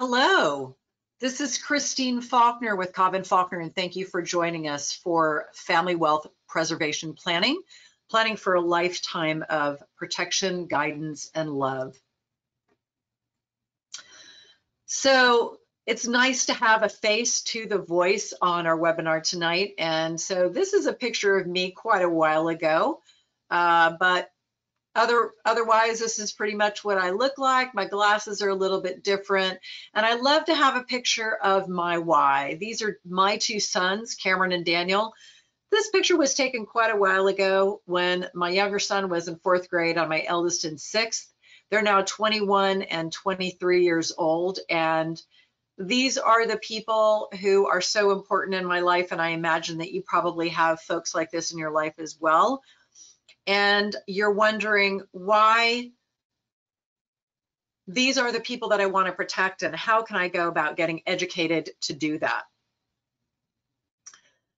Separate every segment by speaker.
Speaker 1: Hello, this is Christine Faulkner with Cava and Faulkner, and thank you for joining us for Family Wealth Preservation Planning, planning for a lifetime of protection, guidance, and love. So it's nice to have a face to the voice on our webinar tonight. And so this is a picture of me quite a while ago, uh, but other, otherwise, this is pretty much what I look like. My glasses are a little bit different. And I love to have a picture of my why. These are my two sons, Cameron and Daniel. This picture was taken quite a while ago when my younger son was in fourth grade and my eldest in sixth. They're now 21 and 23 years old. And these are the people who are so important in my life. And I imagine that you probably have folks like this in your life as well and you're wondering why these are the people that I want to protect and how can I go about getting educated to do that.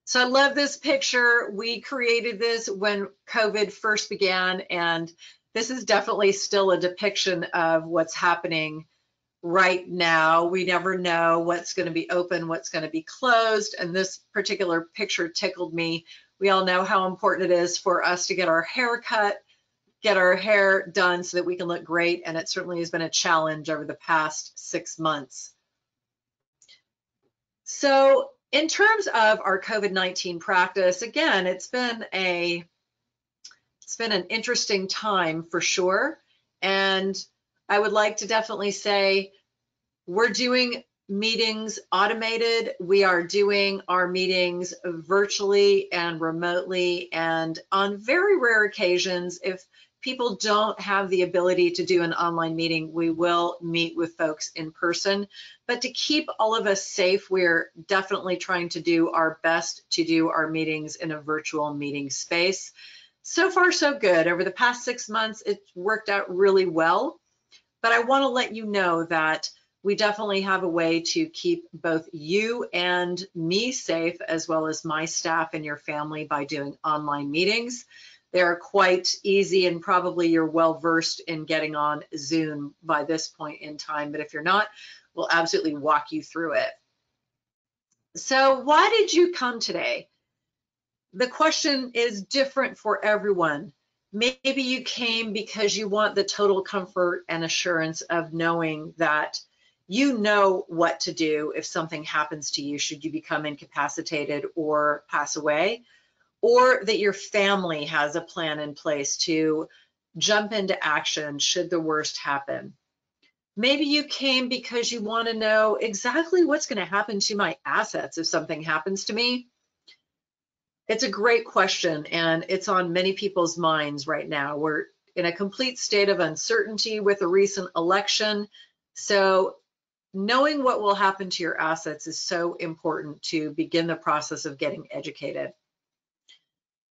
Speaker 1: So I love this picture. We created this when COVID first began and this is definitely still a depiction of what's happening right now. We never know what's going to be open, what's going to be closed. And this particular picture tickled me we all know how important it is for us to get our hair cut, get our hair done so that we can look great. And it certainly has been a challenge over the past six months. So in terms of our COVID-19 practice, again, it's been a it's been an interesting time for sure. And I would like to definitely say we're doing meetings automated. We are doing our meetings virtually and remotely. And on very rare occasions, if people don't have the ability to do an online meeting, we will meet with folks in person. But to keep all of us safe, we're definitely trying to do our best to do our meetings in a virtual meeting space. So far, so good. Over the past six months, it's worked out really well. But I want to let you know that we definitely have a way to keep both you and me safe, as well as my staff and your family by doing online meetings. They're quite easy and probably you're well versed in getting on Zoom by this point in time. But if you're not, we'll absolutely walk you through it. So why did you come today? The question is different for everyone. Maybe you came because you want the total comfort and assurance of knowing that you know what to do if something happens to you should you become incapacitated or pass away, or that your family has a plan in place to jump into action should the worst happen. Maybe you came because you want to know exactly what's going to happen to my assets if something happens to me. It's a great question, and it's on many people's minds right now. We're in a complete state of uncertainty with a recent election. So knowing what will happen to your assets is so important to begin the process of getting educated.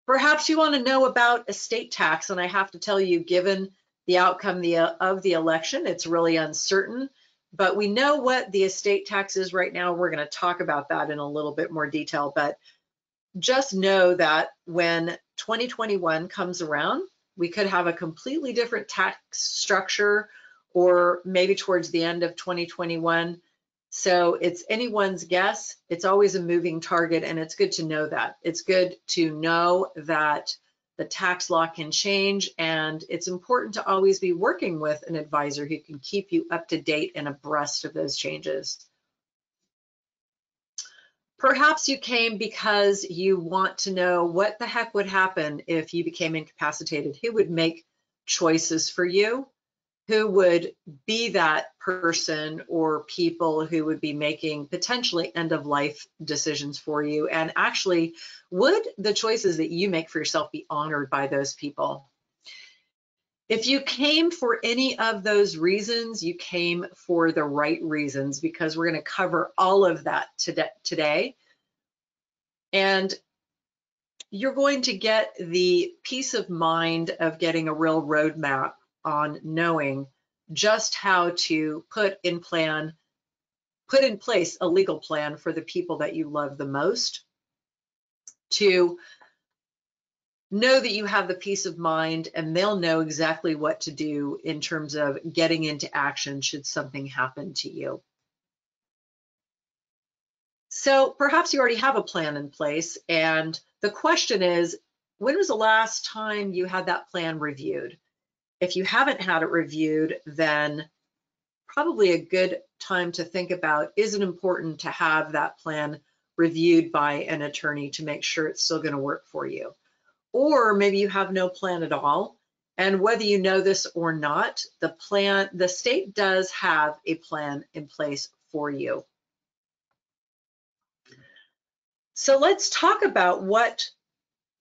Speaker 1: Perhaps you want to know about estate tax, and I have to tell you, given the outcome of the election, it's really uncertain, but we know what the estate tax is right now. We're going to talk about that in a little bit more detail, but just know that when 2021 comes around, we could have a completely different tax structure or maybe towards the end of 2021. So it's anyone's guess. It's always a moving target, and it's good to know that. It's good to know that the tax law can change, and it's important to always be working with an advisor who can keep you up to date and abreast of those changes. Perhaps you came because you want to know what the heck would happen if you became incapacitated. Who would make choices for you? Who would be that person or people who would be making potentially end of life decisions for you? And actually would the choices that you make for yourself be honored by those people? If you came for any of those reasons you came for the right reasons because we're going to cover all of that today. And you're going to get the peace of mind of getting a real roadmap on knowing just how to put in plan, put in place a legal plan for the people that you love the most, to know that you have the peace of mind and they'll know exactly what to do in terms of getting into action should something happen to you. So perhaps you already have a plan in place. And the question is, when was the last time you had that plan reviewed? If you haven't had it reviewed, then probably a good time to think about, is it important to have that plan reviewed by an attorney to make sure it's still gonna work for you? Or maybe you have no plan at all. And whether you know this or not, the plan, the state does have a plan in place for you. So let's talk about what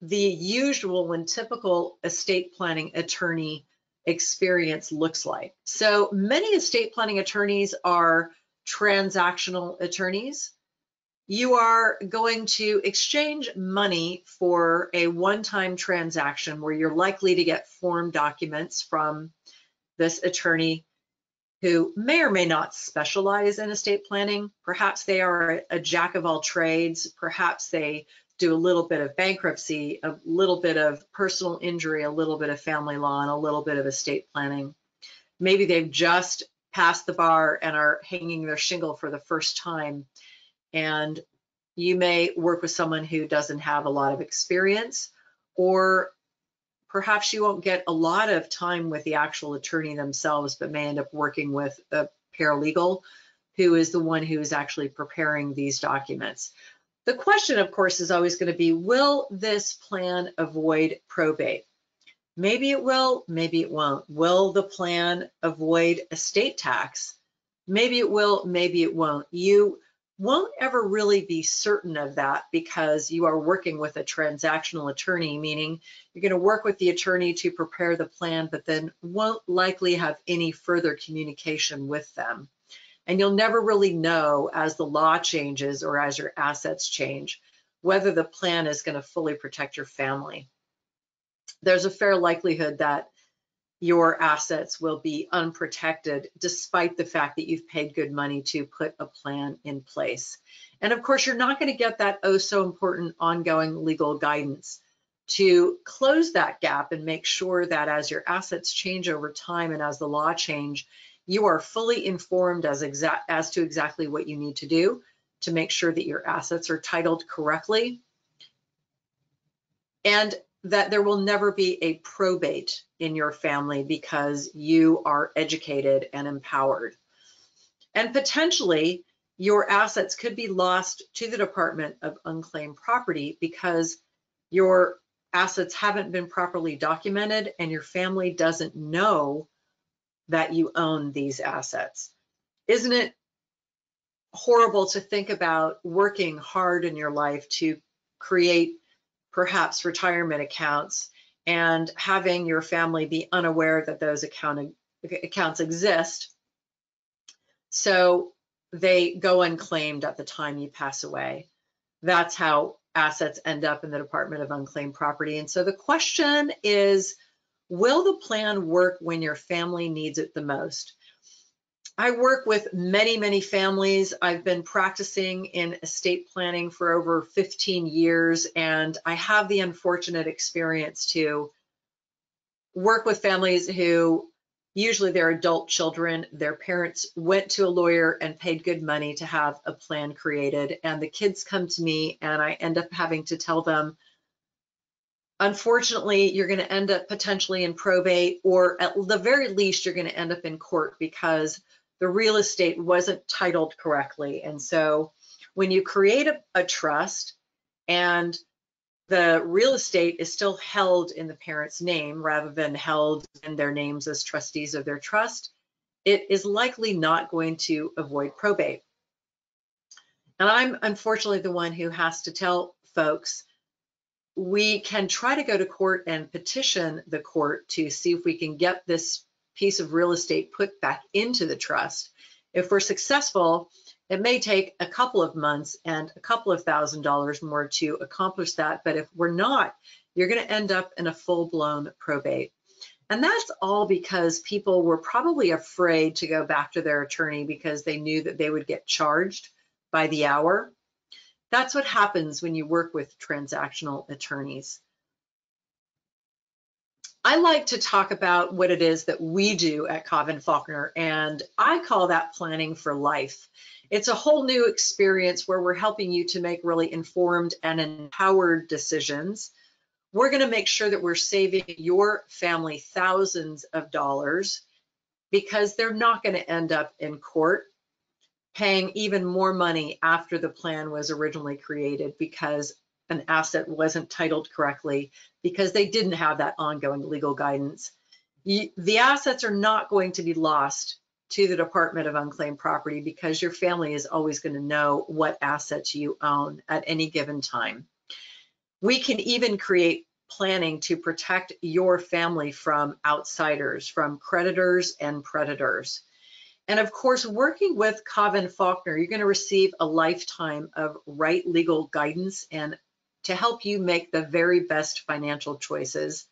Speaker 1: the usual and typical estate planning attorney experience looks like. So many estate planning attorneys are transactional attorneys. You are going to exchange money for a one-time transaction where you're likely to get form documents from this attorney who may or may not specialize in estate planning. Perhaps they are a jack of all trades. Perhaps they do a little bit of bankruptcy, a little bit of personal injury, a little bit of family law, and a little bit of estate planning. Maybe they've just passed the bar and are hanging their shingle for the first time. And you may work with someone who doesn't have a lot of experience, or perhaps you won't get a lot of time with the actual attorney themselves, but may end up working with a paralegal who is the one who is actually preparing these documents. The question, of course, is always going to be, will this plan avoid probate? Maybe it will, maybe it won't. Will the plan avoid estate tax? Maybe it will, maybe it won't. You won't ever really be certain of that because you are working with a transactional attorney, meaning you're going to work with the attorney to prepare the plan, but then won't likely have any further communication with them. And you'll never really know as the law changes or as your assets change, whether the plan is going to fully protect your family. There's a fair likelihood that your assets will be unprotected despite the fact that you've paid good money to put a plan in place. And of course, you're not going to get that oh so important ongoing legal guidance to close that gap and make sure that as your assets change over time and as the law change, you are fully informed as, exact, as to exactly what you need to do to make sure that your assets are titled correctly and that there will never be a probate in your family because you are educated and empowered. And potentially your assets could be lost to the Department of Unclaimed Property because your assets haven't been properly documented and your family doesn't know that you own these assets. Isn't it horrible to think about working hard in your life to create perhaps retirement accounts and having your family be unaware that those account, accounts exist. So they go unclaimed at the time you pass away. That's how assets end up in the Department of Unclaimed Property. And so the question is, Will the plan work when your family needs it the most? I work with many, many families. I've been practicing in estate planning for over 15 years, and I have the unfortunate experience to work with families who usually they're adult children, their parents went to a lawyer and paid good money to have a plan created, and the kids come to me and I end up having to tell them, unfortunately, you're going to end up potentially in probate, or at the very least, you're going to end up in court because the real estate wasn't titled correctly. And so when you create a, a trust and the real estate is still held in the parent's name rather than held in their names as trustees of their trust, it is likely not going to avoid probate. And I'm unfortunately the one who has to tell folks we can try to go to court and petition the court to see if we can get this piece of real estate put back into the trust. If we're successful, it may take a couple of months and a couple of thousand dollars more to accomplish that. But if we're not, you're going to end up in a full blown probate. And that's all because people were probably afraid to go back to their attorney because they knew that they would get charged by the hour. That's what happens when you work with transactional attorneys. I like to talk about what it is that we do at Cava and Faulkner, and I call that planning for life. It's a whole new experience where we're helping you to make really informed and empowered decisions. We're going to make sure that we're saving your family thousands of dollars because they're not going to end up in court paying even more money after the plan was originally created because an asset wasn't titled correctly because they didn't have that ongoing legal guidance. the assets are not going to be lost to the Department of Unclaimed Property because your family is always going to know what assets you own at any given time. We can even create planning to protect your family from outsiders, from creditors and predators. And of course, working with Cava and Faulkner, you're going to receive a lifetime of right legal guidance and to help you make the very best financial choices.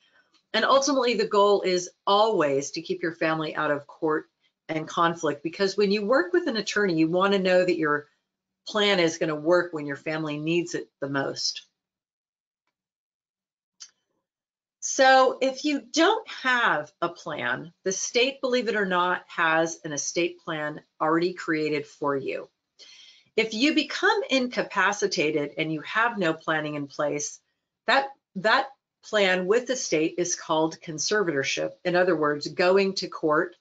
Speaker 1: And ultimately, the goal is always to keep your family out of court and conflict because when you work with an attorney, you want to know that your plan is going to work when your family needs it the most. So if you don't have a plan, the state, believe it or not, has an estate plan already created for you. If you become incapacitated and you have no planning in place, that, that plan with the state is called conservatorship. In other words, going to court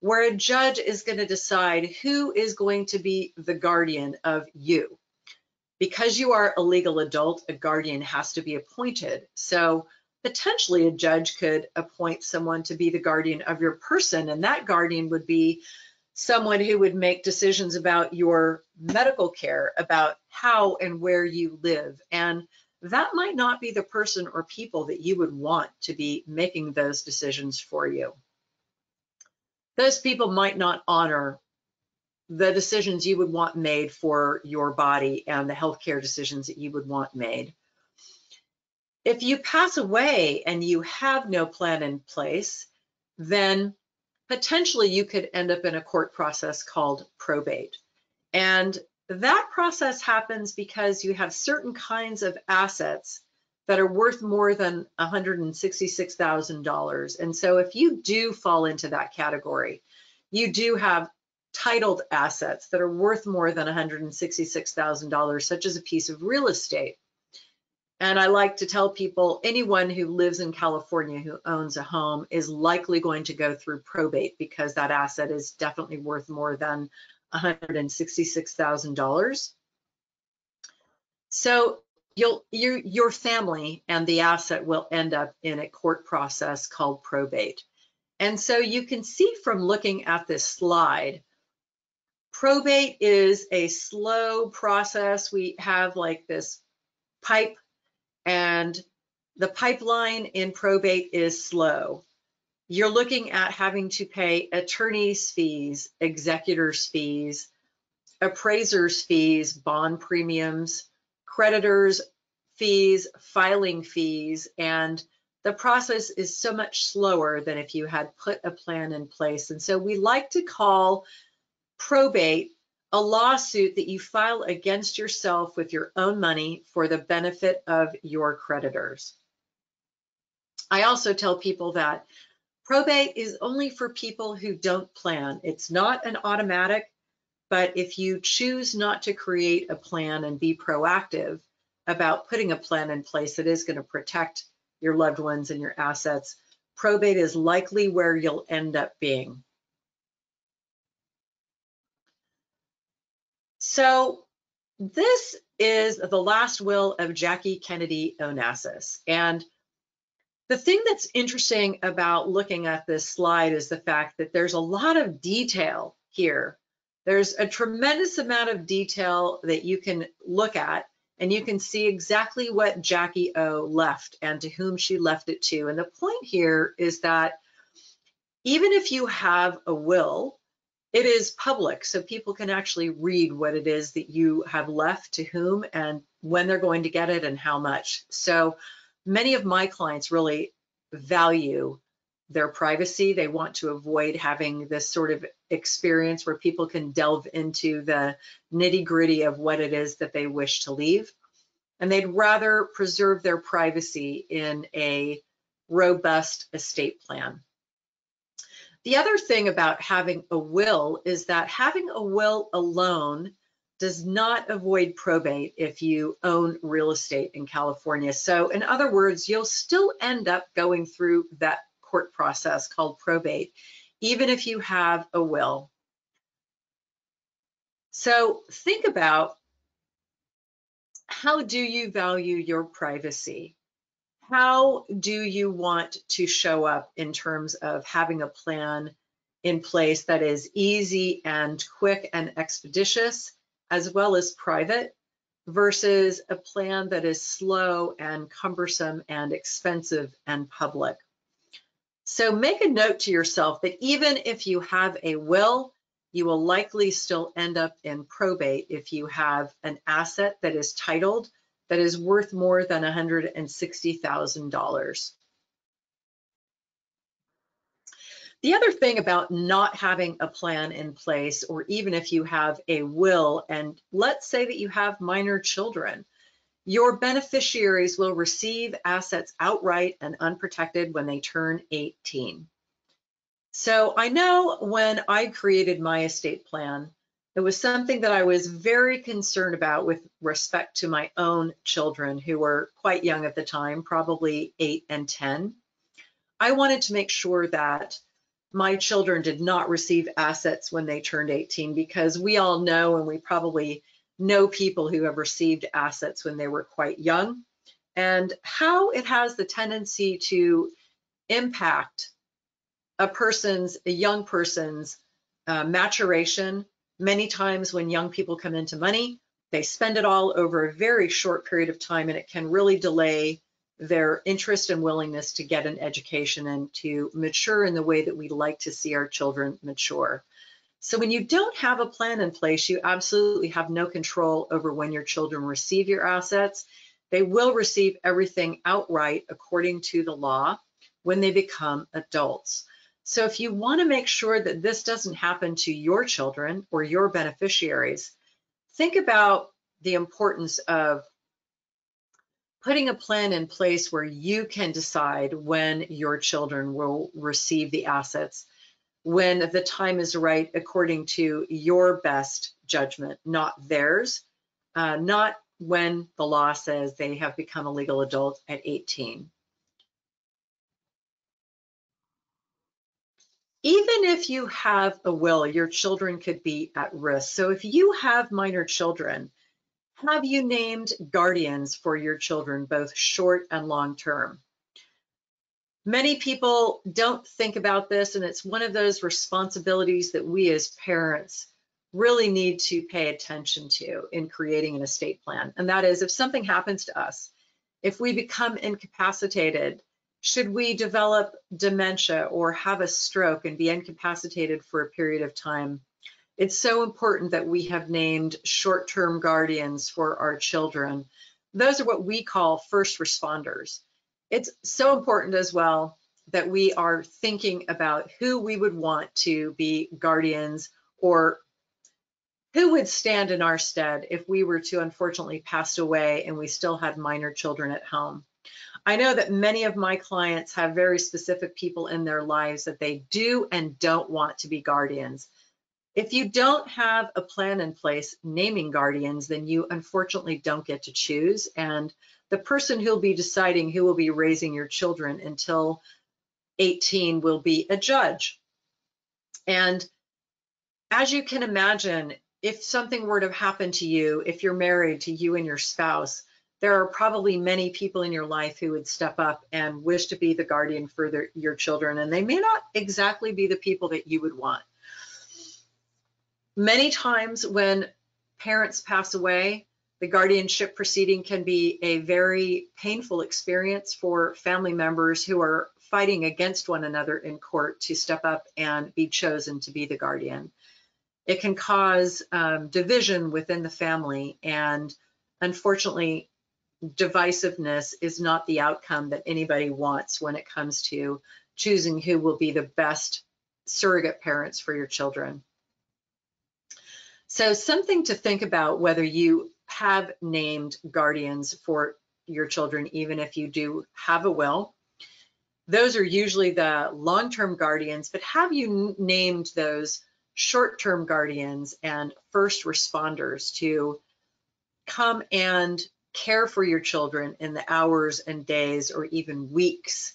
Speaker 1: where a judge is going to decide who is going to be the guardian of you. Because you are a legal adult, a guardian has to be appointed. So potentially a judge could appoint someone to be the guardian of your person, and that guardian would be someone who would make decisions about your medical care, about how and where you live. And that might not be the person or people that you would want to be making those decisions for you. Those people might not honor the decisions you would want made for your body and the healthcare decisions that you would want made. If you pass away and you have no plan in place, then potentially you could end up in a court process called probate. And that process happens because you have certain kinds of assets that are worth more than $166,000. And so if you do fall into that category, you do have titled assets that are worth more than $166,000, such as a piece of real estate. And I like to tell people anyone who lives in California who owns a home is likely going to go through probate because that asset is definitely worth more than $166,000. So you'll, your, your family and the asset will end up in a court process called probate. And so you can see from looking at this slide, probate is a slow process. We have like this pipe and the pipeline in probate is slow. You're looking at having to pay attorney's fees, executor's fees, appraiser's fees, bond premiums, creditors' fees, filing fees, and the process is so much slower than if you had put a plan in place. And so we like to call probate a lawsuit that you file against yourself with your own money for the benefit of your creditors. I also tell people that probate is only for people who don't plan. It's not an automatic, but if you choose not to create a plan and be proactive about putting a plan in place that is going to protect your loved ones and your assets, probate is likely where you'll end up being. So this is the last will of Jackie Kennedy Onassis. And the thing that's interesting about looking at this slide is the fact that there's a lot of detail here. There's a tremendous amount of detail that you can look at and you can see exactly what Jackie O left and to whom she left it to. And the point here is that even if you have a will, it is public, so people can actually read what it is that you have left to whom and when they're going to get it and how much. So many of my clients really value their privacy. They want to avoid having this sort of experience where people can delve into the nitty gritty of what it is that they wish to leave. And they'd rather preserve their privacy in a robust estate plan. The other thing about having a will is that having a will alone does not avoid probate if you own real estate in California. So in other words, you'll still end up going through that court process called probate, even if you have a will. So think about how do you value your privacy? How do you want to show up in terms of having a plan in place that is easy and quick and expeditious, as well as private, versus a plan that is slow and cumbersome and expensive and public? So make a note to yourself that even if you have a will, you will likely still end up in probate if you have an asset that is titled that is worth more than $160,000. The other thing about not having a plan in place, or even if you have a will, and let's say that you have minor children, your beneficiaries will receive assets outright and unprotected when they turn 18. So I know when I created my estate plan, it was something that I was very concerned about with respect to my own children who were quite young at the time, probably eight and 10. I wanted to make sure that my children did not receive assets when they turned 18 because we all know and we probably know people who have received assets when they were quite young and how it has the tendency to impact a person's, a young person's uh, maturation. Many times when young people come into money, they spend it all over a very short period of time and it can really delay their interest and willingness to get an education and to mature in the way that we like to see our children mature. So when you don't have a plan in place, you absolutely have no control over when your children receive your assets. They will receive everything outright according to the law when they become adults. So if you want to make sure that this doesn't happen to your children or your beneficiaries, think about the importance of putting a plan in place where you can decide when your children will receive the assets when the time is right according to your best judgment, not theirs, uh, not when the law says they have become a legal adult at 18. Even if you have a will, your children could be at risk. So if you have minor children, have you named guardians for your children, both short and long term? Many people don't think about this, and it's one of those responsibilities that we as parents really need to pay attention to in creating an estate plan. And that is if something happens to us, if we become incapacitated, should we develop dementia or have a stroke and be incapacitated for a period of time, it's so important that we have named short-term guardians for our children. Those are what we call first responders. It's so important as well that we are thinking about who we would want to be guardians or who would stand in our stead if we were to unfortunately pass away and we still had minor children at home. I know that many of my clients have very specific people in their lives that they do and don't want to be guardians. If you don't have a plan in place naming guardians, then you unfortunately don't get to choose. And the person who'll be deciding who will be raising your children until 18 will be a judge. And as you can imagine, if something were to happen to you, if you're married to you and your spouse, there are probably many people in your life who would step up and wish to be the guardian for their, your children, and they may not exactly be the people that you would want. Many times when parents pass away, the guardianship proceeding can be a very painful experience for family members who are fighting against one another in court to step up and be chosen to be the guardian. It can cause um, division within the family, and unfortunately, divisiveness is not the outcome that anybody wants when it comes to choosing who will be the best surrogate parents for your children. So something to think about whether you have named guardians for your children, even if you do have a will. those are usually the long-term guardians, but have you named those short-term guardians and first responders to come and care for your children in the hours and days or even weeks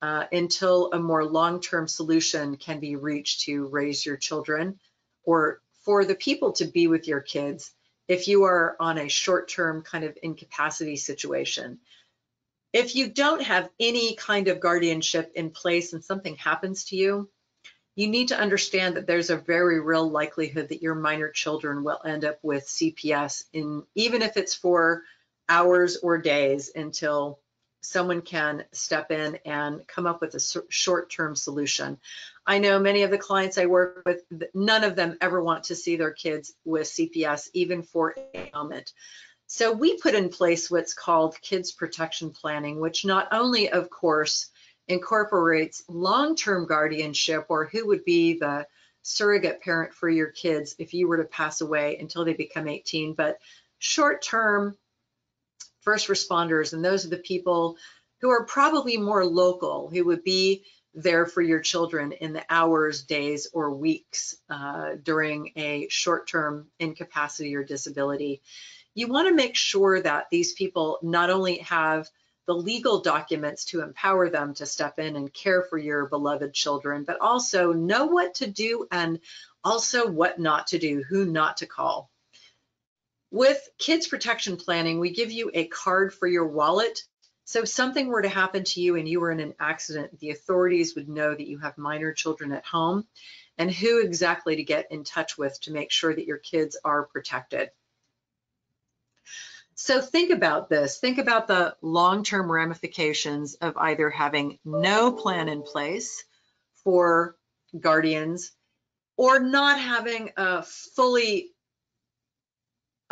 Speaker 1: uh, until a more long-term solution can be reached to raise your children or for the people to be with your kids if you are on a short-term kind of incapacity situation. If you don't have any kind of guardianship in place and something happens to you, you need to understand that there's a very real likelihood that your minor children will end up with CPS in even if it's for hours or days until someone can step in and come up with a short-term solution. I know many of the clients I work with, none of them ever want to see their kids with CPS, even for a moment. So we put in place what's called kids protection planning, which not only, of course, incorporates long-term guardianship or who would be the surrogate parent for your kids if you were to pass away until they become 18, but short-term first responders, and those are the people who are probably more local, who would be there for your children in the hours, days, or weeks uh, during a short-term incapacity or disability. You want to make sure that these people not only have the legal documents to empower them to step in and care for your beloved children, but also know what to do and also what not to do, who not to call. With kids protection planning, we give you a card for your wallet. So if something were to happen to you and you were in an accident, the authorities would know that you have minor children at home and who exactly to get in touch with to make sure that your kids are protected. So think about this. Think about the long-term ramifications of either having no plan in place for guardians or not having a fully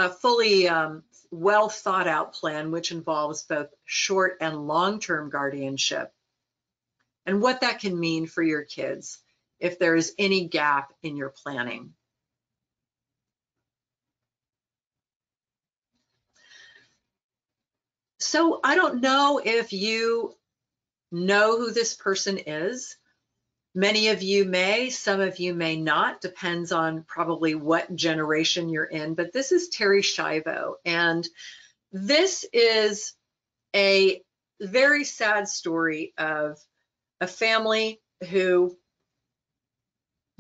Speaker 1: a fully um, well thought out plan, which involves both short and long-term guardianship, and what that can mean for your kids if there is any gap in your planning. So I don't know if you know who this person is. Many of you may, some of you may not, depends on probably what generation you're in, but this is Terri Schiavo. And this is a very sad story of a family who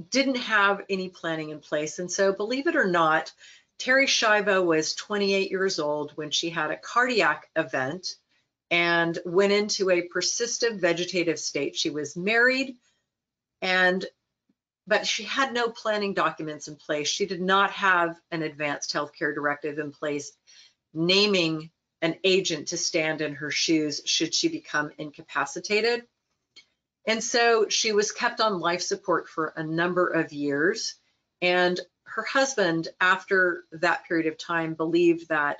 Speaker 1: didn't have any planning in place. And so believe it or not, Terri Schiavo was 28 years old when she had a cardiac event and went into a persistent vegetative state. She was married, and but she had no planning documents in place. She did not have an advanced healthcare directive in place naming an agent to stand in her shoes should she become incapacitated. And so she was kept on life support for a number of years. And her husband, after that period of time, believed that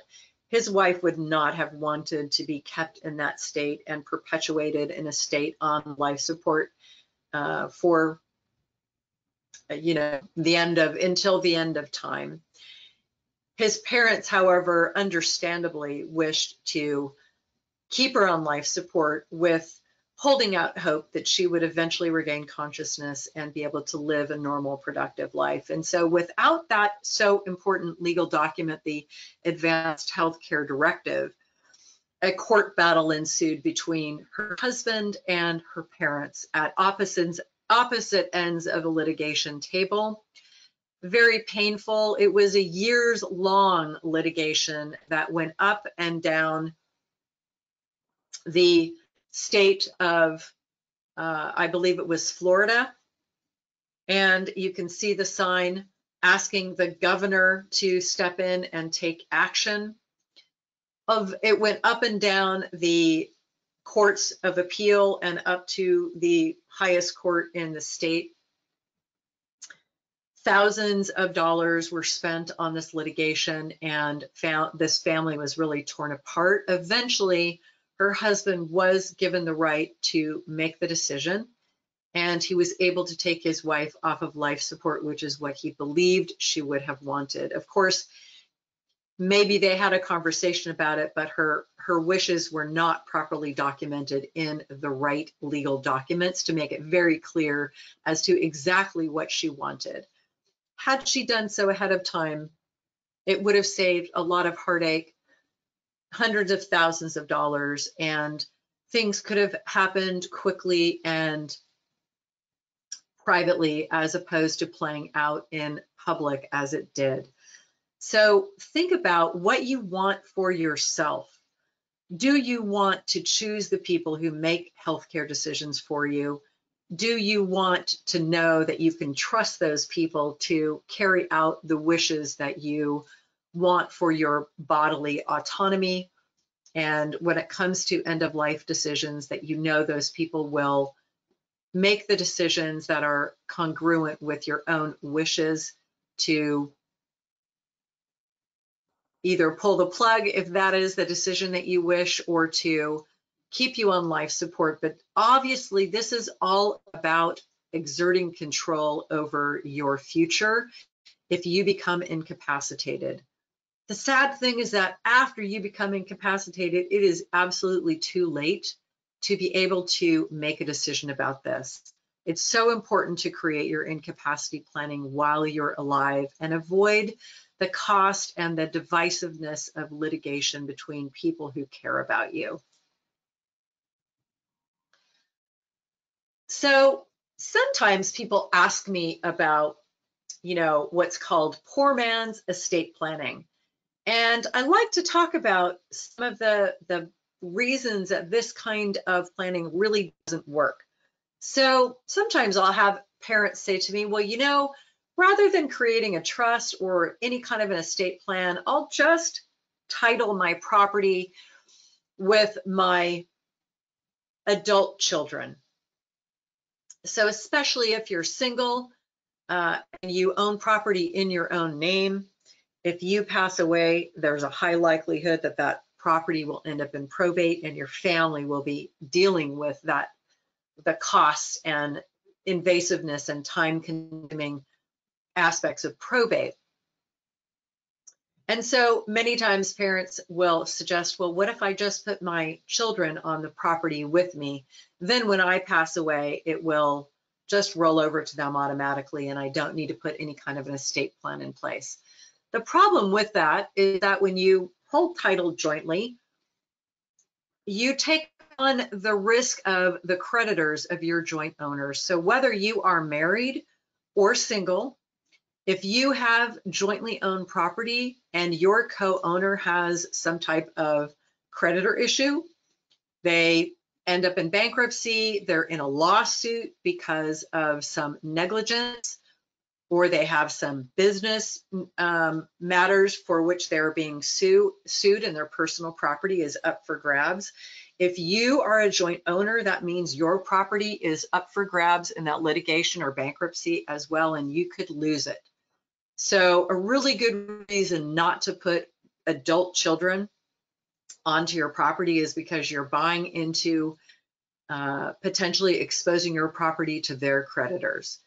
Speaker 1: his wife would not have wanted to be kept in that state and perpetuated in a state on life support uh, for you know the end of until the end of time. His parents, however, understandably wished to keep her on life support with holding out hope that she would eventually regain consciousness and be able to live a normal, productive life. And so without that so important legal document, the Advanced Healthcare Directive, a court battle ensued between her husband and her parents at opposite, opposite ends of a litigation table. Very painful. It was a years long litigation that went up and down the state of, uh, I believe it was Florida. And you can see the sign asking the governor to step in and take action of it went up and down the courts of appeal and up to the highest court in the state. Thousands of dollars were spent on this litigation and found this family was really torn apart. Eventually, her husband was given the right to make the decision and he was able to take his wife off of life support, which is what he believed she would have wanted. Of course, maybe they had a conversation about it, but her her wishes were not properly documented in the right legal documents to make it very clear as to exactly what she wanted. Had she done so ahead of time, it would have saved a lot of heartache, hundreds of thousands of dollars, and things could have happened quickly and privately as opposed to playing out in public as it did. So think about what you want for yourself. Do you want to choose the people who make healthcare decisions for you? Do you want to know that you can trust those people to carry out the wishes that you want for your bodily autonomy? And when it comes to end of life decisions, that you know those people will make the decisions that are congruent with your own wishes to either pull the plug if that is the decision that you wish or to keep you on life support. But obviously, this is all about exerting control over your future if you become incapacitated. The sad thing is that after you become incapacitated, it is absolutely too late to be able to make a decision about this. It's so important to create your incapacity planning while you're alive and avoid the cost and the divisiveness of litigation between people who care about you. So sometimes people ask me about, you know, what's called poor man's estate planning. And I like to talk about some of the, the reasons that this kind of planning really doesn't work. So sometimes I'll have parents say to me, well, you know, rather than creating a trust or any kind of an estate plan, I'll just title my property with my adult children. So especially if you're single uh, and you own property in your own name, if you pass away, there's a high likelihood that that property will end up in probate and your family will be dealing with that, the costs and invasiveness and time consuming aspects of probate. And so many times parents will suggest, well, what if I just put my children on the property with me? Then when I pass away, it will just roll over to them automatically and I don't need to put any kind of an estate plan in place. The problem with that is that when you hold title jointly, you take on the risk of the creditors of your joint owners. So whether you are married or single, if you have jointly owned property and your co-owner has some type of creditor issue, they end up in bankruptcy, they're in a lawsuit because of some negligence, or they have some business um, matters for which they're being sue, sued and their personal property is up for grabs. If you are a joint owner, that means your property is up for grabs in that litigation or bankruptcy as well, and you could lose it. So a really good reason not to put adult children onto your property is because you're buying into uh, potentially exposing your property to their creditors.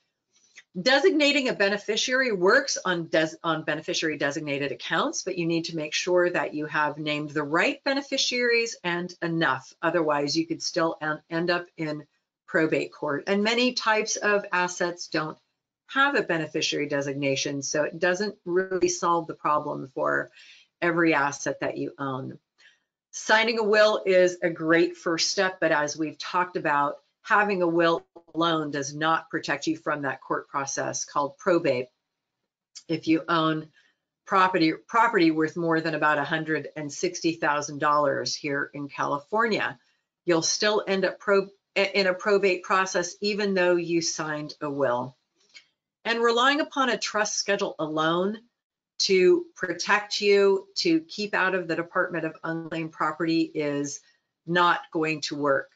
Speaker 1: Designating a beneficiary works on, on beneficiary designated accounts, but you need to make sure that you have named the right beneficiaries and enough. Otherwise, you could still end up in probate court. And many types of assets don't have a beneficiary designation, so it doesn't really solve the problem for every asset that you own. Signing a will is a great first step, but as we've talked about, having a will alone does not protect you from that court process called probate. If you own property property worth more than about $160,000 here in California, you'll still end up pro in a probate process even though you signed a will. And relying upon a trust schedule alone to protect you, to keep out of the Department of Unclaimed Property is not going to work.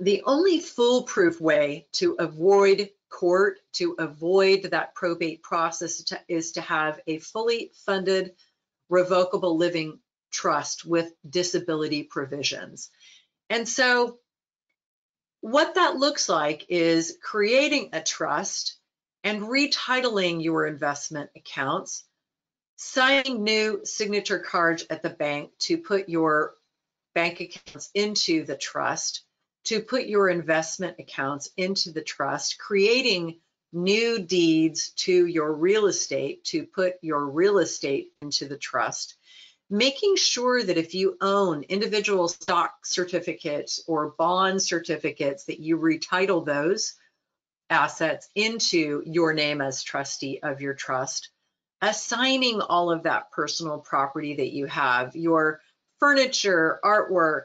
Speaker 1: The only foolproof way to avoid court, to avoid that probate process to, is to have a fully funded revocable living trust with disability provisions. And so what that looks like is creating a trust and retitling your investment accounts, signing new signature cards at the bank to put your bank accounts into the trust, to put your investment accounts into the trust, creating new deeds to your real estate to put your real estate into the trust, making sure that if you own individual stock certificates or bond certificates that you retitle those assets into your name as trustee of your trust, assigning all of that personal property that you have, your furniture, artwork,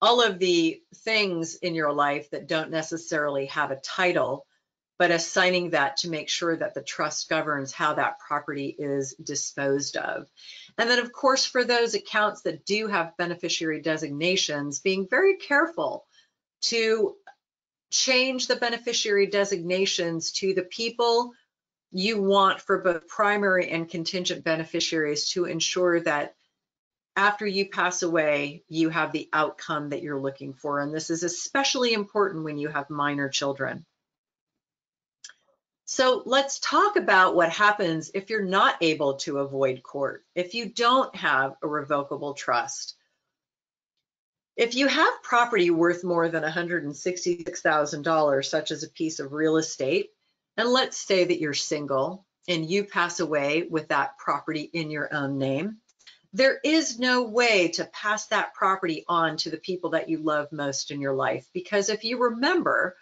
Speaker 1: all of the things in your life that don't necessarily have a title, but assigning that to make sure that the trust governs how that property is disposed of. And then of course, for those accounts that do have beneficiary designations, being very careful to change the beneficiary designations to the people you want for both primary and contingent beneficiaries to ensure that after you pass away, you have the outcome that you're looking for. And this is especially important when you have minor children. So let's talk about what happens if you're not able to avoid court, if you don't have a revocable trust. If you have property worth more than $166,000, such as a piece of real estate, and let's say that you're single and you pass away with that property in your own name, there is no way to pass that property on to the people that you love most in your life. Because if you remember,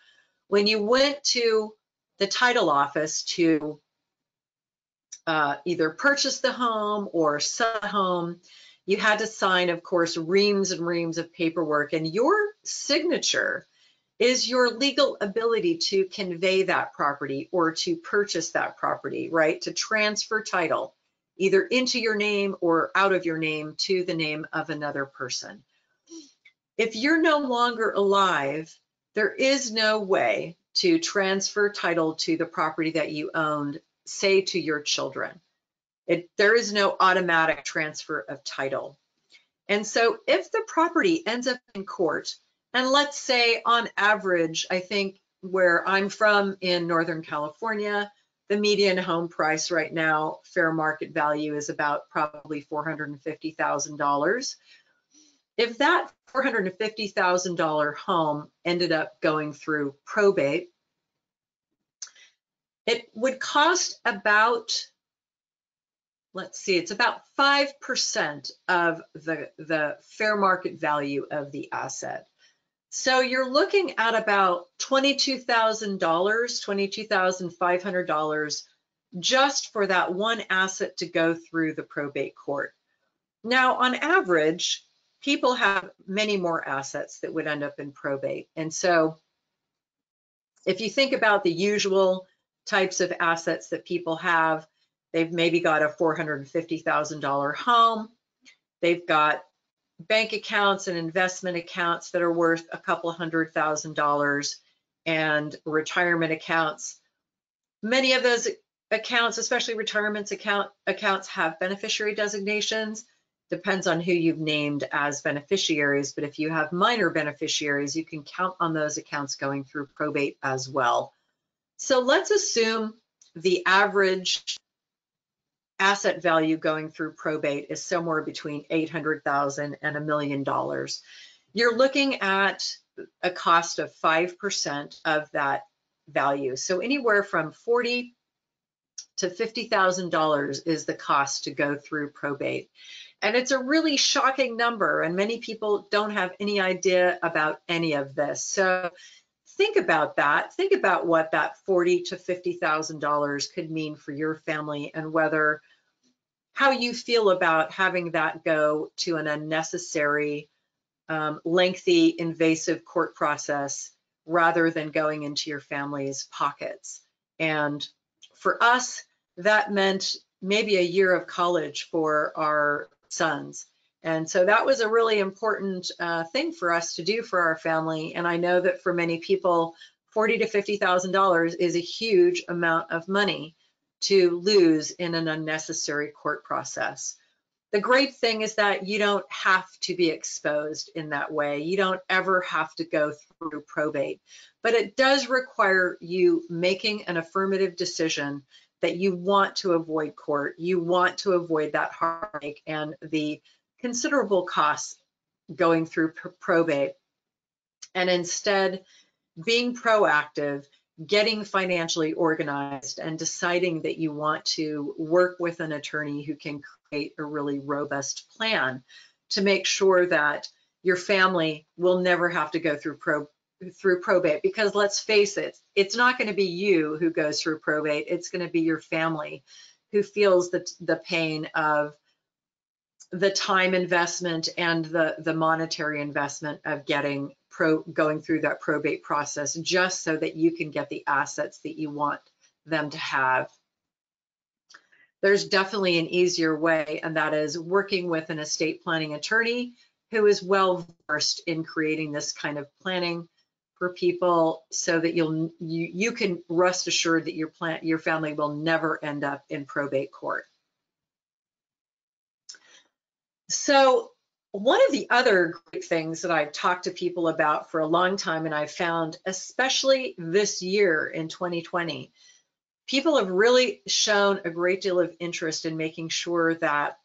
Speaker 1: when you went to the title office to uh, either purchase the home or sell the home, you had to sign, of course, reams and reams of paperwork, and your signature is your legal ability to convey that property or to purchase that property, right? To transfer title either into your name or out of your name to the name of another person. If you're no longer alive, there is no way to transfer title to the property that you owned, say to your children. It, there is no automatic transfer of title. And so if the property ends up in court, and let's say on average, I think where I'm from in Northern California, the median home price right now, fair market value is about probably $450,000. If that $450,000 home ended up going through probate, it would cost about, let's see, it's about 5% of the, the fair market value of the asset. So you're looking at about $22,000, $22,500 just for that one asset to go through the probate court. Now, on average, people have many more assets that would end up in probate. And so if you think about the usual types of assets that people have, they've maybe got a $450,000 home, they've got bank accounts and investment accounts that are worth a couple hundred thousand dollars and retirement accounts. Many of those accounts, especially retirements account accounts have beneficiary designations. Depends on who you've named as beneficiaries, but if you have minor beneficiaries, you can count on those accounts going through probate as well. So let's assume the average asset value going through probate is somewhere between 800,000 and a million dollars. You're looking at a cost of 5% of that value. So anywhere from 40 to $50,000 is the cost to go through probate. And it's a really shocking number and many people don't have any idea about any of this. So think about that. Think about what that forty to fifty thousand dollars could mean for your family, and whether how you feel about having that go to an unnecessary, um, lengthy, invasive court process rather than going into your family's pockets. And for us, that meant maybe a year of college for our sons. And so that was a really important uh, thing for us to do for our family. And I know that for many people, forty to fifty thousand dollars is a huge amount of money to lose in an unnecessary court process. the great thing is that you don't have to be exposed in that way. You don't ever have to go through probate, but it does require you making an affirmative decision that you want to avoid court. You want to avoid that heartache and the considerable costs going through pr probate. And instead, being proactive, getting financially organized, and deciding that you want to work with an attorney who can create a really robust plan to make sure that your family will never have to go through pro through probate because let's face it it's not going to be you who goes through probate it's going to be your family who feels the the pain of the time investment and the the monetary investment of getting pro going through that probate process just so that you can get the assets that you want them to have. There's definitely an easier way, and that is working with an estate planning attorney who is well versed in creating this kind of planning for people so that you'll you, you can rest assured that your plant your family will never end up in probate court. So one of the other great things that I've talked to people about for a long time and I've found especially this year in 2020 people have really shown a great deal of interest in making sure that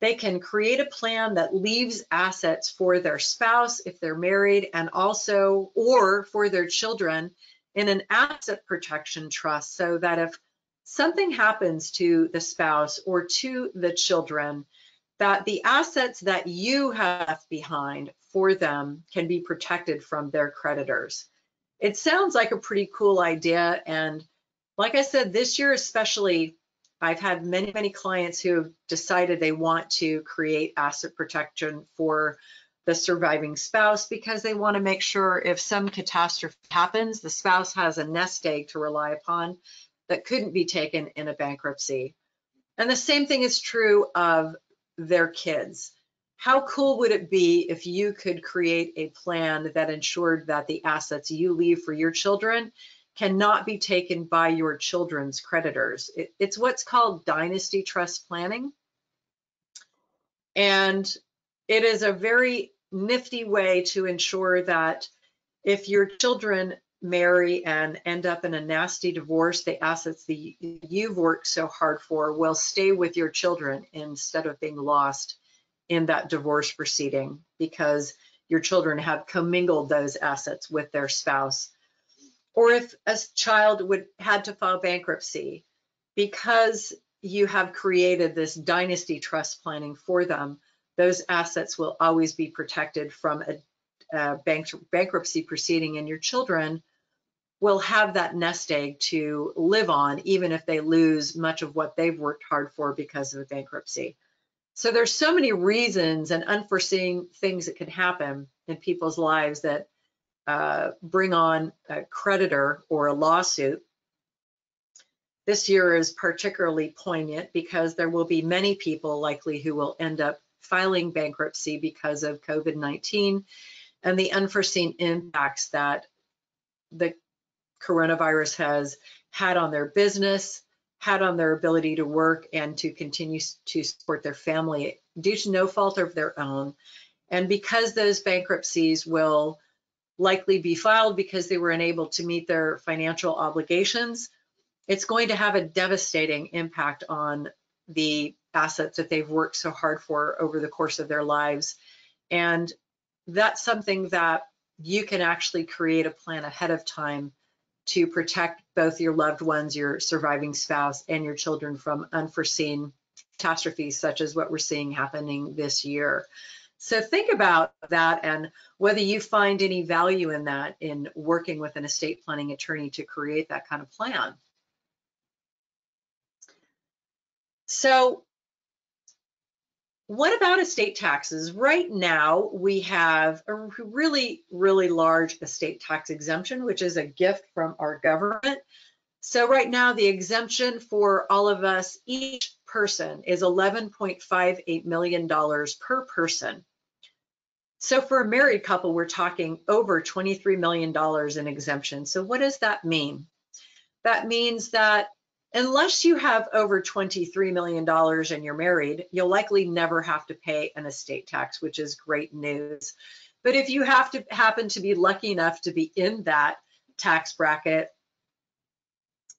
Speaker 1: they can create a plan that leaves assets for their spouse if they're married and also or for their children in an asset protection trust so that if something happens to the spouse or to the children that the assets that you have behind for them can be protected from their creditors. It sounds like a pretty cool idea and like I said, this year especially, I've had many, many clients who have decided they want to create asset protection for the surviving spouse because they want to make sure if some catastrophe happens, the spouse has a nest egg to rely upon that couldn't be taken in a bankruptcy. And the same thing is true of their kids. How cool would it be if you could create a plan that ensured that the assets you leave for your children cannot be taken by your children's creditors. It, it's what's called dynasty trust planning. And it is a very nifty way to ensure that if your children marry and end up in a nasty divorce, the assets that you've worked so hard for will stay with your children instead of being lost in that divorce proceeding because your children have commingled those assets with their spouse or if a child would had to file bankruptcy because you have created this dynasty trust planning for them those assets will always be protected from a, a bank, bankruptcy proceeding and your children will have that nest egg to live on even if they lose much of what they've worked hard for because of a bankruptcy. So there's so many reasons and unforeseen things that can happen in people's lives that uh, bring on a creditor or a lawsuit. This year is particularly poignant because there will be many people likely who will end up filing bankruptcy because of COVID-19 and the unforeseen impacts that the coronavirus has had on their business, had on their ability to work and to continue to support their family due to no fault of their own. And because those bankruptcies will likely be filed because they were unable to meet their financial obligations, it's going to have a devastating impact on the assets that they've worked so hard for over the course of their lives. And that's something that you can actually create a plan ahead of time to protect both your loved ones, your surviving spouse, and your children from unforeseen catastrophes such as what we're seeing happening this year. So think about that and whether you find any value in that in working with an estate planning attorney to create that kind of plan. So what about estate taxes? Right now, we have a really, really large estate tax exemption, which is a gift from our government. So right now, the exemption for all of us, each person is $11.58 million per person. So for a married couple, we're talking over $23 million in exemption. So what does that mean? That means that Unless you have over $23 million and you're married, you'll likely never have to pay an estate tax, which is great news. But if you have to happen to be lucky enough to be in that tax bracket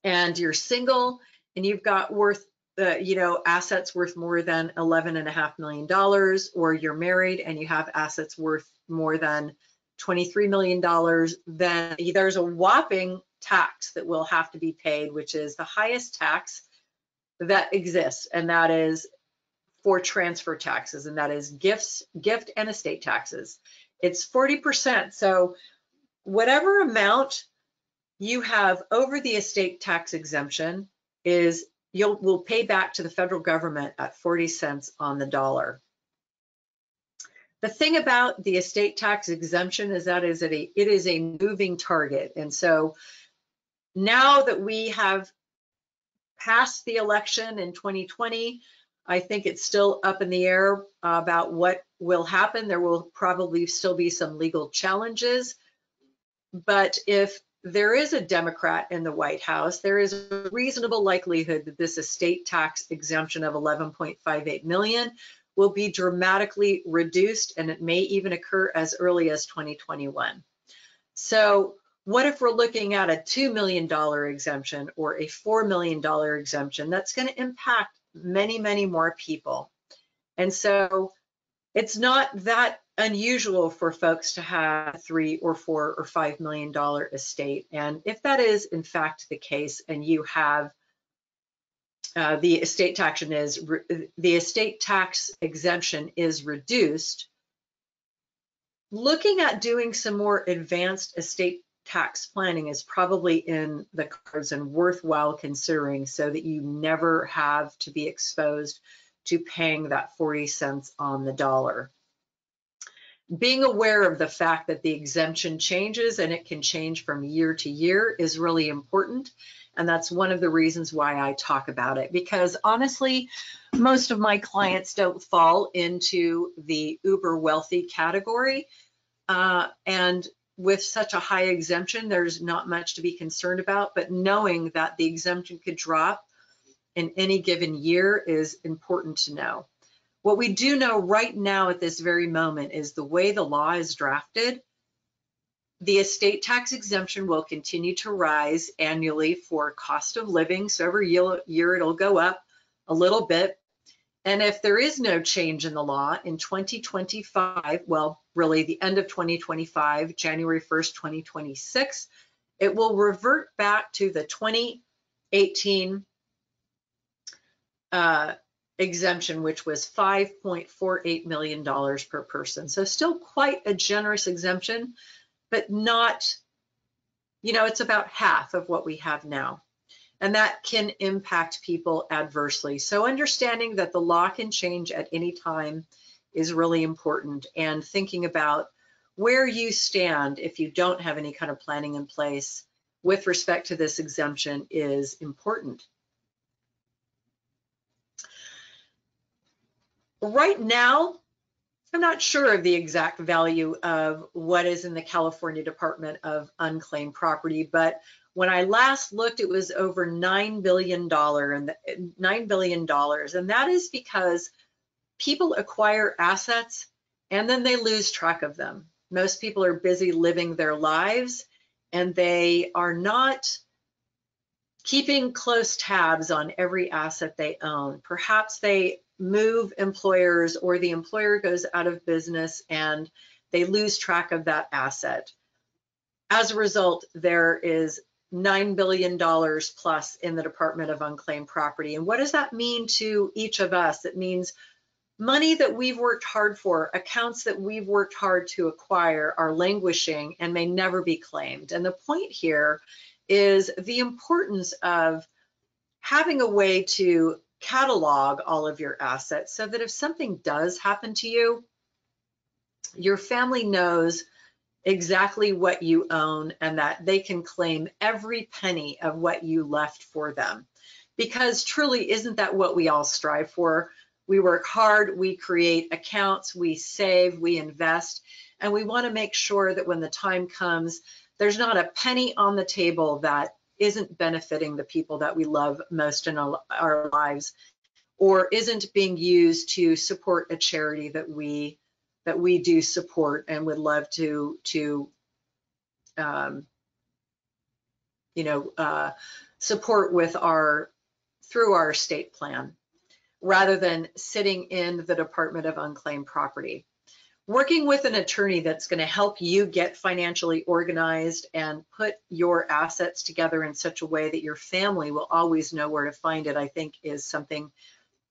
Speaker 1: and you're single and you've got worth uh, you know assets worth more than 11 and a half million dollars or you're married and you have assets worth more than 23 million dollars then there's a whopping tax that will have to be paid which is the highest tax that exists and that is for transfer taxes and that is gifts gift and estate taxes. It's 40% so whatever amount you have over the estate tax exemption is you'll will pay back to the federal government at 40 cents on the dollar. The thing about the estate tax exemption is that is a, it is a moving target. And so now that we have passed the election in 2020, I think it's still up in the air about what will happen. There will probably still be some legal challenges. But if there is a Democrat in the White House, there is a reasonable likelihood that this estate tax exemption of 11.58 million will be dramatically reduced and it may even occur as early as 2021. So what if we're looking at a $2 million exemption or a $4 million exemption? That's going to impact many, many more people. And so it's not that unusual for folks to have three or four or five million dollar estate. And if that is in fact the case, and you have uh, the estate tax is the estate tax exemption is reduced, looking at doing some more advanced estate tax planning is probably in the cards and worthwhile considering so that you never have to be exposed to paying that 40 cents on the dollar. Being aware of the fact that the exemption changes and it can change from year to year is really important. And that's one of the reasons why I talk about it because honestly, most of my clients don't fall into the uber wealthy category. Uh, and with such a high exemption, there's not much to be concerned about. But knowing that the exemption could drop in any given year is important to know. What we do know right now at this very moment is the way the law is drafted, the estate tax exemption will continue to rise annually for cost of living. So every year it'll go up a little bit. And if there is no change in the law in 2025, well, really the end of 2025, January 1st, 2026, it will revert back to the 2018 uh, exemption, which was $5.48 million per person. So still quite a generous exemption, but not, you know, it's about half of what we have now. And that can impact people adversely. So understanding that the law can change at any time is really important and thinking about where you stand if you don't have any kind of planning in place with respect to this exemption is important. Right now, I'm not sure of the exact value of what is in the California Department of Unclaimed Property, but when I last looked, it was over $9 billion and $9 billion. And that is because people acquire assets and then they lose track of them. Most people are busy living their lives and they are not keeping close tabs on every asset they own. Perhaps they move employers or the employer goes out of business and they lose track of that asset. As a result, there is $9 billion plus in the Department of Unclaimed Property. And what does that mean to each of us? It means money that we've worked hard for, accounts that we've worked hard to acquire are languishing and may never be claimed. And the point here is the importance of having a way to catalog all of your assets so that if something does happen to you, your family knows exactly what you own and that they can claim every penny of what you left for them. Because truly, isn't that what we all strive for? We work hard, we create accounts, we save, we invest, and we want to make sure that when the time comes, there's not a penny on the table that isn't benefiting the people that we love most in our, lives or isn't being used to support a charity that we that we do support and would love to to um, you know uh, support with our through our estate plan rather than sitting in the Department of Unclaimed Property. Working with an attorney that's going to help you get financially organized and put your assets together in such a way that your family will always know where to find it, I think is something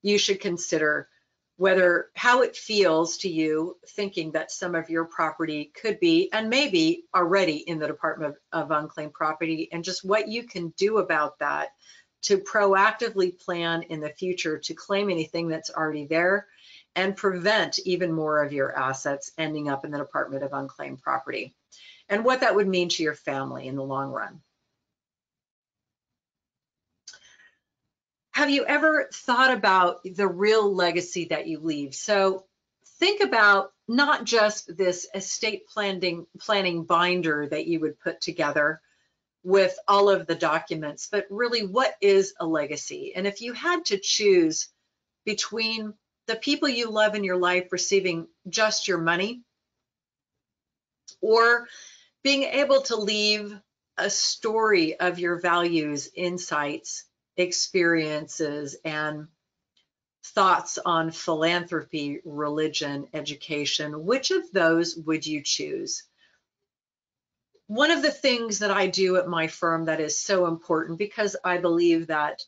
Speaker 1: you should consider. Whether how it feels to you thinking that some of your property could be and maybe already in the Department of Unclaimed Property and just what you can do about that to proactively plan in the future to claim anything that's already there and prevent even more of your assets ending up in the Department of Unclaimed Property and what that would mean to your family in the long run. have you ever thought about the real legacy that you leave? So think about not just this estate planning planning binder that you would put together with all of the documents, but really what is a legacy? And if you had to choose between the people you love in your life receiving just your money or being able to leave a story of your values, insights, experiences and thoughts on philanthropy, religion, education, which of those would you choose? One of the things that I do at my firm that is so important because I believe that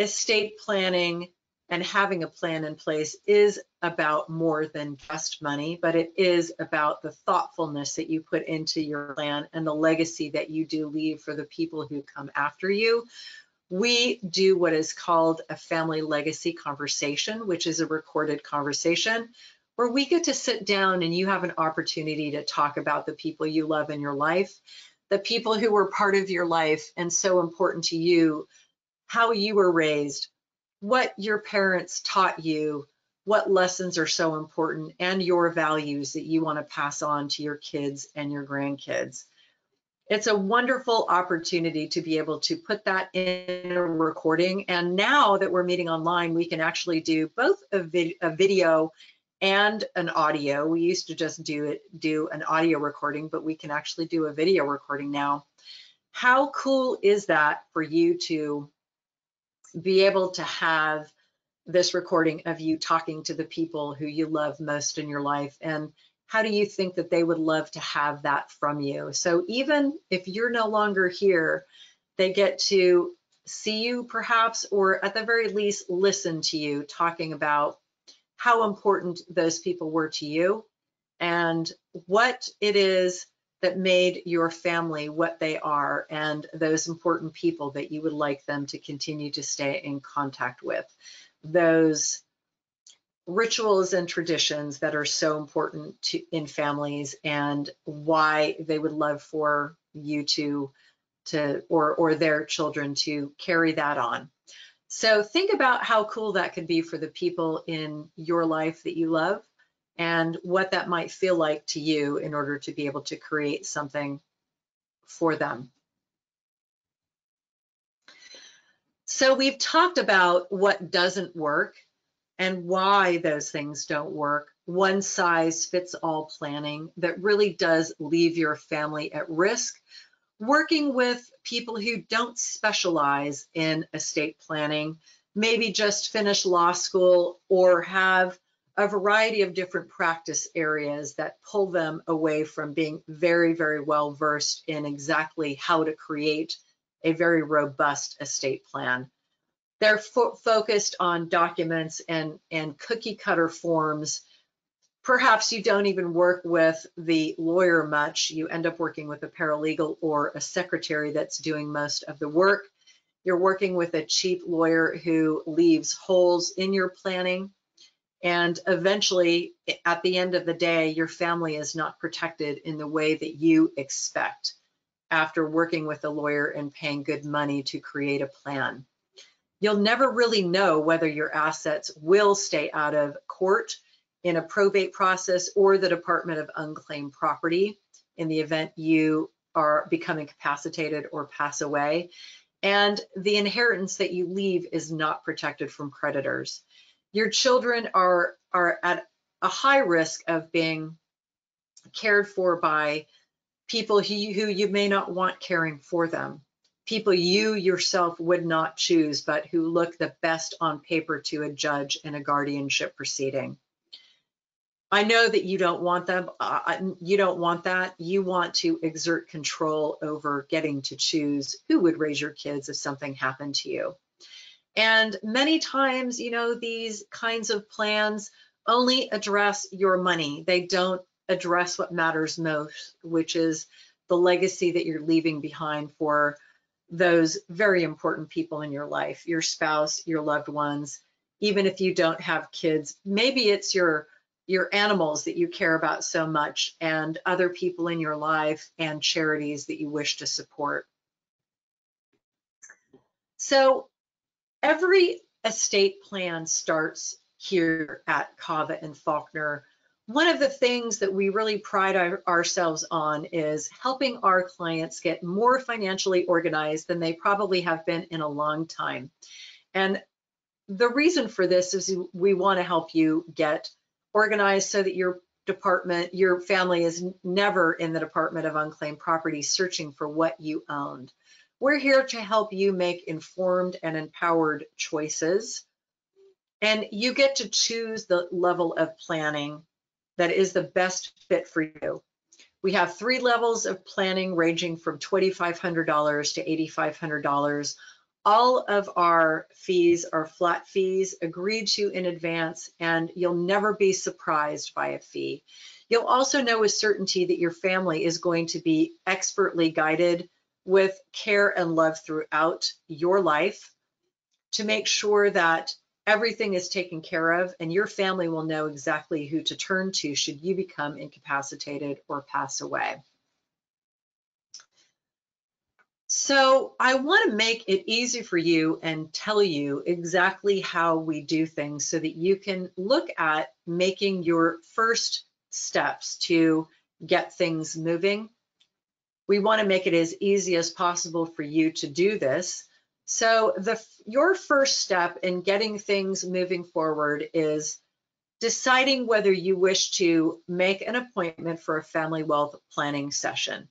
Speaker 1: estate planning and having a plan in place is about more than just money, but it is about the thoughtfulness that you put into your plan and the legacy that you do leave for the people who come after you. We do what is called a family legacy conversation, which is a recorded conversation where we get to sit down and you have an opportunity to talk about the people you love in your life, the people who were part of your life and so important to you, how you were raised, what your parents taught you, what lessons are so important, and your values that you want to pass on to your kids and your grandkids it's a wonderful opportunity to be able to put that in a recording. And now that we're meeting online, we can actually do both a, vid a video and an audio. We used to just do it, do an audio recording, but we can actually do a video recording now. How cool is that for you to be able to have this recording of you talking to the people who you love most in your life and how do you think that they would love to have that from you? So even if you're no longer here, they get to see you perhaps, or at the very least, listen to you talking about how important those people were to you and what it is that made your family what they are and those important people that you would like them to continue to stay in contact with. Those rituals and traditions that are so important to, in families and why they would love for you to to or or their children to carry that on. So think about how cool that could be for the people in your life that you love and what that might feel like to you in order to be able to create something for them. So we've talked about what doesn't work and why those things don't work. One size fits all planning that really does leave your family at risk. Working with people who don't specialize in estate planning, maybe just finish law school or have a variety of different practice areas that pull them away from being very, very well versed in exactly how to create a very robust estate plan. They're fo focused on documents and, and cookie cutter forms. Perhaps you don't even work with the lawyer much. You end up working with a paralegal or a secretary that's doing most of the work. You're working with a cheap lawyer who leaves holes in your planning. And eventually, at the end of the day, your family is not protected in the way that you expect after working with a lawyer and paying good money to create a plan you'll never really know whether your assets will stay out of court in a probate process or the Department of Unclaimed Property in the event you are become incapacitated or pass away. And the inheritance that you leave is not protected from creditors. Your children are, are at a high risk of being cared for by people who, who you may not want caring for them, people you yourself would not choose, but who look the best on paper to a judge in a guardianship proceeding. I know that you don't want them. Uh, you don't want that. You want to exert control over getting to choose who would raise your kids if something happened to you. And many times, you know, these kinds of plans only address your money. They don't address what matters most, which is the legacy that you're leaving behind for those very important people in your life, your spouse, your loved ones, even if you don't have kids. Maybe it's your your animals that you care about so much and other people in your life and charities that you wish to support. So every estate plan starts here at Cava and Faulkner. One of the things that we really pride our, ourselves on is helping our clients get more financially organized than they probably have been in a long time. And the reason for this is we want to help you get organized so that your department, your family is never in the Department of Unclaimed Property searching for what you owned. We're here to help you make informed and empowered choices. And you get to choose the level of planning that is the best fit for you. We have three levels of planning ranging from $2,500 to $8,500 all of our fees are flat fees agreed to in advance and you'll never be surprised by a fee. You'll also know with certainty that your family is going to be expertly guided with care and love throughout your life to make sure that everything is taken care of and your family will know exactly who to turn to should you become incapacitated or pass away. So I want to make it easy for you and tell you exactly how we do things so that you can look at making your first steps to get things moving. We want to make it as easy as possible for you to do this. So the your first step in getting things moving forward is deciding whether you wish to make an appointment for a family wealth planning session.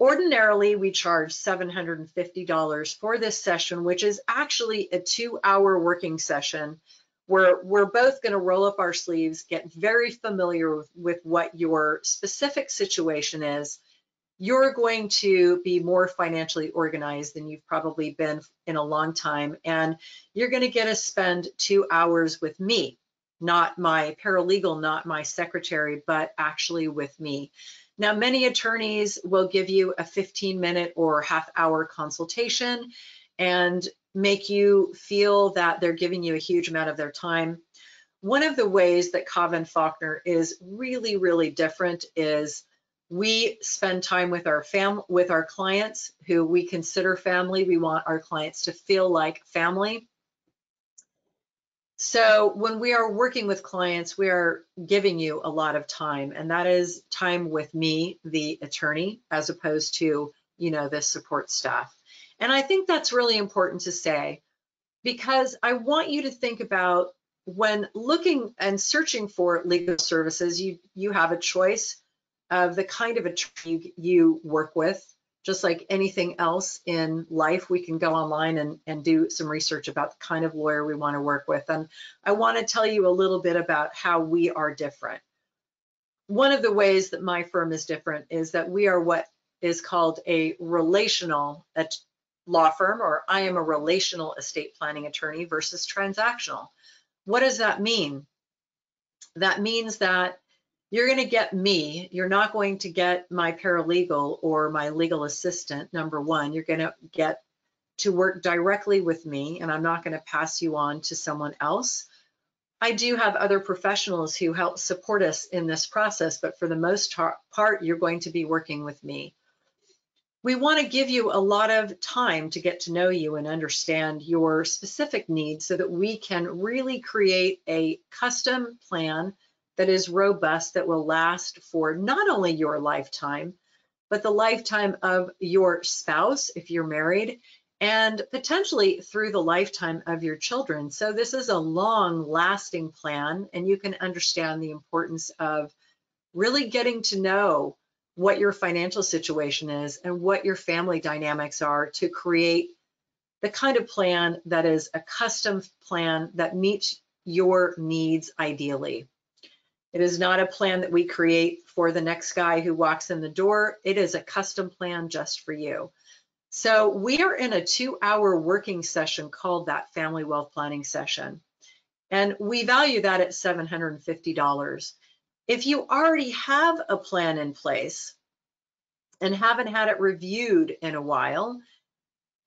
Speaker 1: Ordinarily, we charge $750 for this session, which is actually a two hour working session where we're both going to roll up our sleeves, get very familiar with, with what your specific situation is. You're going to be more financially organized than you've probably been in a long time. And you're going to get to spend two hours with me, not my paralegal, not my secretary, but actually with me. Now, many attorneys will give you a 15 minute or half hour consultation and make you feel that they're giving you a huge amount of their time. One of the ways that and Faulkner is really, really different is we spend time with our fam with our clients who we consider family. We want our clients to feel like family. So when we are working with clients, we are giving you a lot of time, and that is time with me, the attorney, as opposed to, you know, the support staff. And I think that's really important to say because I want you to think about when looking and searching for legal services, you, you have a choice of the kind of attorney you, work with just like anything else in life, we can go online and, and do some research about the kind of lawyer we want to work with. And I want to tell you a little bit about how we are different. One of the ways that my firm is different is that we are what is called a relational law firm, or I am a relational estate planning attorney versus transactional. What does that mean? That means that you're going to get me. You're not going to get my paralegal or my legal assistant, number one. You're going to get to work directly with me, and I'm not going to pass you on to someone else. I do have other professionals who help support us in this process, but for the most part, you're going to be working with me. We want to give you a lot of time to get to know you and understand your specific needs so that we can really create a custom plan that is robust, that will last for not only your lifetime, but the lifetime of your spouse if you're married, and potentially through the lifetime of your children. So this is a long lasting plan and you can understand the importance of really getting to know what your financial situation is and what your family dynamics are to create the kind of plan that is a custom plan that meets your needs ideally. It is not a plan that we create for the next guy who walks in the door. It is a custom plan just for you. So we are in a two hour working session called that family wealth planning session. And we value that at $750. If you already have a plan in place and haven't had it reviewed in a while,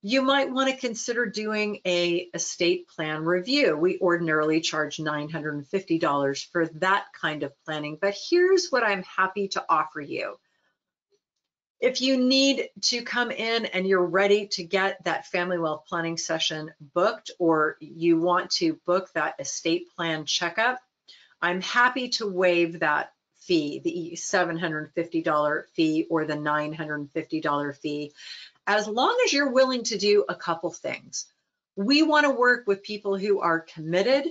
Speaker 1: you might want to consider doing a estate plan review. We ordinarily charge $950 for that kind of planning, but here's what I'm happy to offer you. If you need to come in and you're ready to get that family wealth planning session booked, or you want to book that estate plan checkup, I'm happy to waive that fee, the $750 fee or the $950 fee as long as you're willing to do a couple things. We want to work with people who are committed,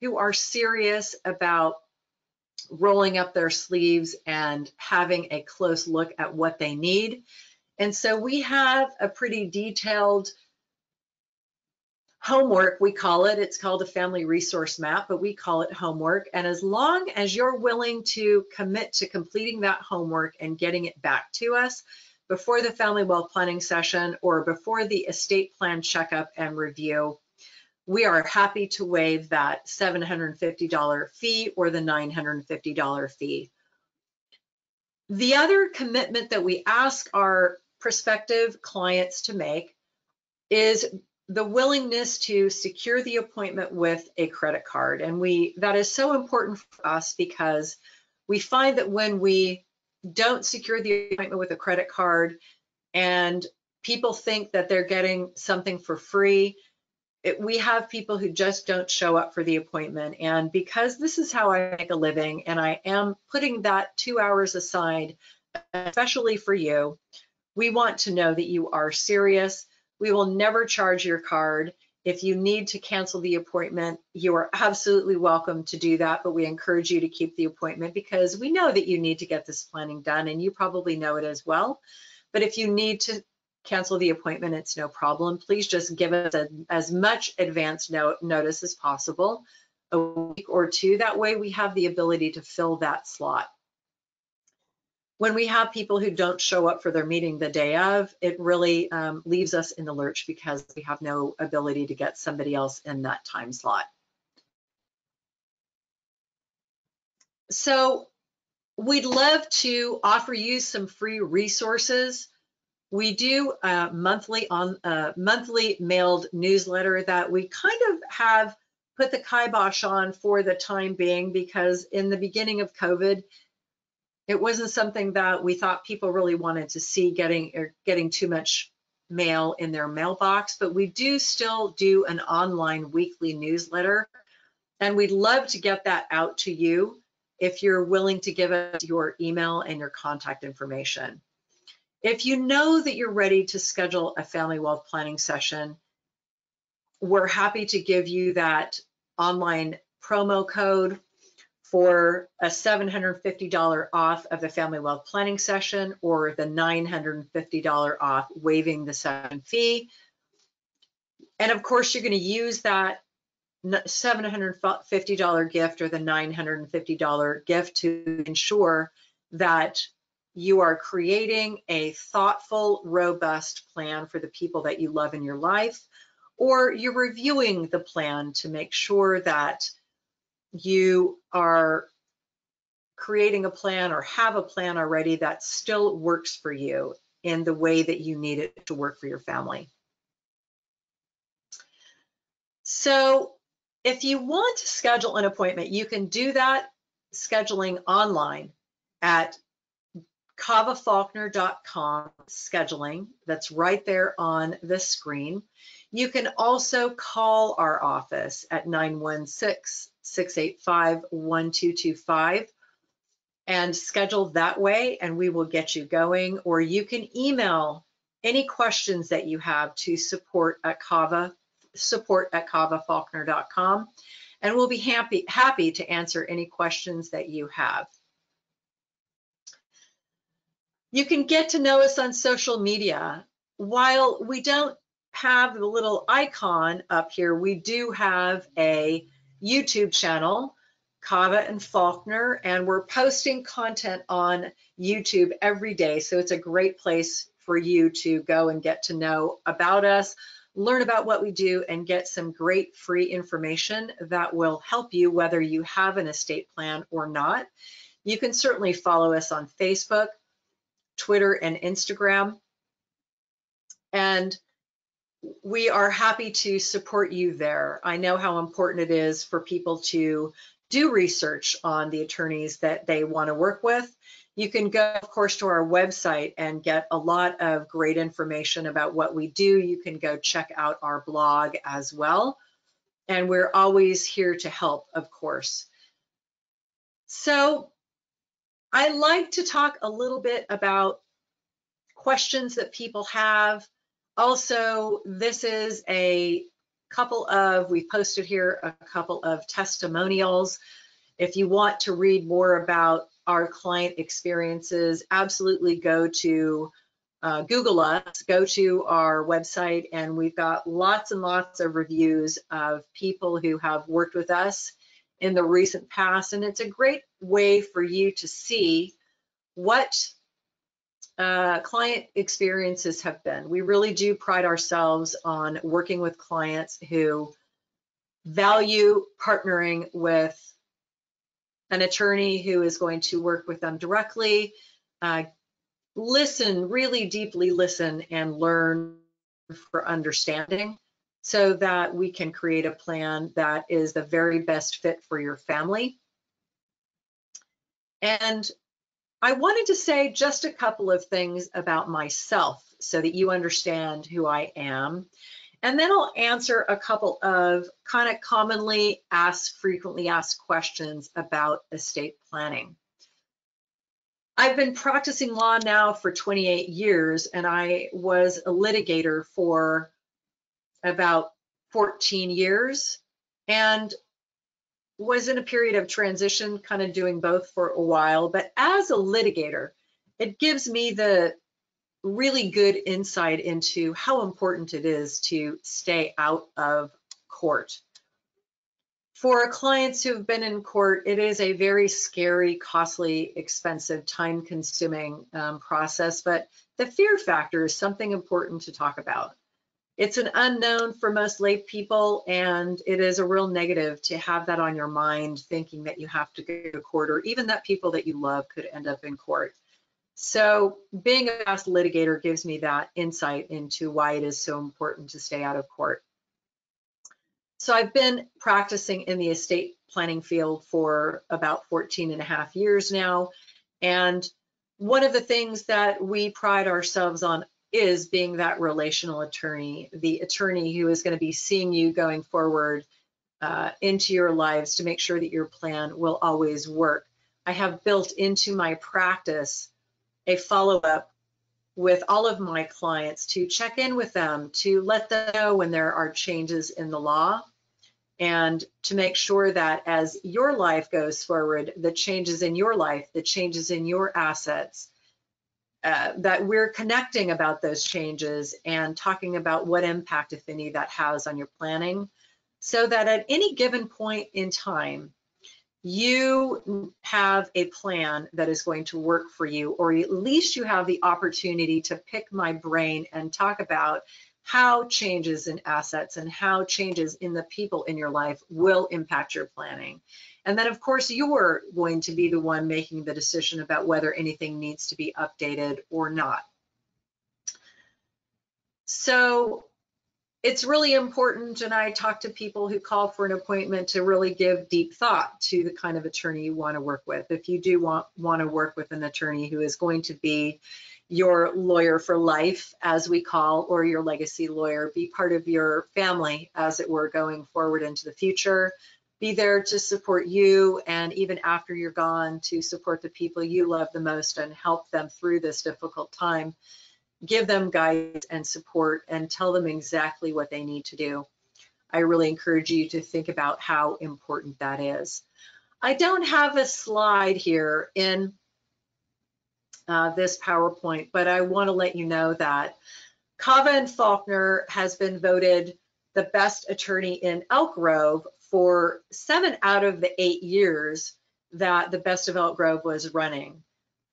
Speaker 1: who are serious about rolling up their sleeves and having a close look at what they need. And so we have a pretty detailed homework, we call it. It's called a family resource map, but we call it homework. And as long as you're willing to commit to completing that homework and getting it back to us, before the family wealth planning session or before the estate plan checkup and review, we are happy to waive that $750 fee or the $950 fee. The other commitment that we ask our prospective clients to make is the willingness to secure the appointment with a credit card. And we that is so important for us because we find that when we don't secure the appointment with a credit card and people think that they're getting something for free. It, we have people who just don't show up for the appointment. And because this is how I make a living and I am putting that two hours aside, especially for you, we want to know that you are serious. We will never charge your card. If you need to cancel the appointment, you are absolutely welcome to do that, but we encourage you to keep the appointment because we know that you need to get this planning done and you probably know it as well. But if you need to cancel the appointment, it's no problem. Please just give us a, as much advance note, notice as possible, a week or two. That way we have the ability to fill that slot when we have people who don't show up for their meeting the day of, it really um, leaves us in the lurch because we have no ability to get somebody else in that time slot. So we'd love to offer you some free resources. We do a monthly on a monthly mailed newsletter that we kind of have put the kibosh on for the time being because in the beginning of COVID, it wasn't something that we thought people really wanted to see getting or getting too much mail in their mailbox, but we do still do an online weekly newsletter. And we'd love to get that out to you if you're willing to give us your email and your contact information. If you know that you're ready to schedule a family wealth planning session, we're happy to give you that online promo code for a $750 off of the family wealth planning session or the $950 off waiving the session fee. And of course, you're going to use that $750 gift or the $950 gift to ensure that you are creating a thoughtful, robust plan for the people that you love in your life, or you're reviewing the plan to make sure that you are creating a plan or have a plan already that still works for you in the way that you need it to work for your family. So if you want to schedule an appointment, you can do that scheduling online at cavafaulkner.com scheduling. That's right there on the screen. You can also call our office at 916 685 1225 and schedule that way and we will get you going. Or you can email any questions that you have to support at cava support at cavafaulkner.com and we'll be happy happy to answer any questions that you have. You can get to know us on social media. While we don't have the little icon up here we do have a youtube channel Cava and Faulkner, and we're posting content on YouTube every day. So it's a great place for you to go and get to know about us, learn about what we do, and get some great free information that will help you whether you have an estate plan or not. You can certainly follow us on Facebook, Twitter, and Instagram. And we are happy to support you there. I know how important it is for people to do research on the attorneys that they want to work with. You can go, of course, to our website and get a lot of great information about what we do. You can go check out our blog as well. And we're always here to help, of course. So I like to talk a little bit about questions that people have. Also, this is a couple of, we posted here a couple of testimonials. If you want to read more about our client experiences, absolutely go to uh, Google us, go to our website, and we've got lots and lots of reviews of people who have worked with us in the recent past. And it's a great way for you to see what uh, client experiences have been. We really do pride ourselves on working with clients who value partnering with an attorney who is going to work with them directly, uh, listen, really deeply listen and learn for understanding so that we can create a plan that is the very best fit for your family. And I wanted to say just a couple of things about myself so that you understand who I am. And then I'll answer a couple of kind of commonly asked, frequently asked questions about estate planning. I've been practicing law now for 28 years, and I was a litigator for about 14 years. And was in a period of transition, kind of doing both for a while. But as a litigator, it gives me the really good insight into how important it is to stay out of court. For clients who have been in court, it is a very scary, costly, expensive, time consuming um, process, but the fear factor is something important to talk about it's an unknown for most lay people and it is a real negative to have that on your mind thinking that you have to go to court or even that people that you love could end up in court. So being a past litigator gives me that insight into why it is so important to stay out of court. So i've been practicing in the estate planning field for about 14 and a half years now and one of the things that we pride ourselves on is being that relational attorney, the attorney who is going to be seeing you going forward uh, into your lives to make sure that your plan will always work. I have built into my practice a follow up with all of my clients to check in with them, to let them know when there are changes in the law, and to make sure that as your life goes forward, the changes in your life, the changes in your assets, uh, that we're connecting about those changes and talking about what impact, if any, that has on your planning, so that at any given point in time, you have a plan that is going to work for you, or at least you have the opportunity to pick my brain and talk about how changes in assets and how changes in the people in your life will impact your planning. And then of course, you're going to be the one making the decision about whether anything needs to be updated or not. So it's really important, and I talk to people who call for an appointment to really give deep thought to the kind of attorney you want to work with. If you do want, want to work with an attorney who is going to be your lawyer for life, as we call, or your legacy lawyer, be part of your family, as it were, going forward into the future. Be there to support you and even after you're gone to support the people you love the most and help them through this difficult time. Give them guidance and support and tell them exactly what they need to do. I really encourage you to think about how important that is. I don't have a slide here in uh, this PowerPoint, but I want to let you know that Cava and Faulkner has been voted the best attorney in Elk Grove for seven out of the eight years that the Best of Elk Grove was running.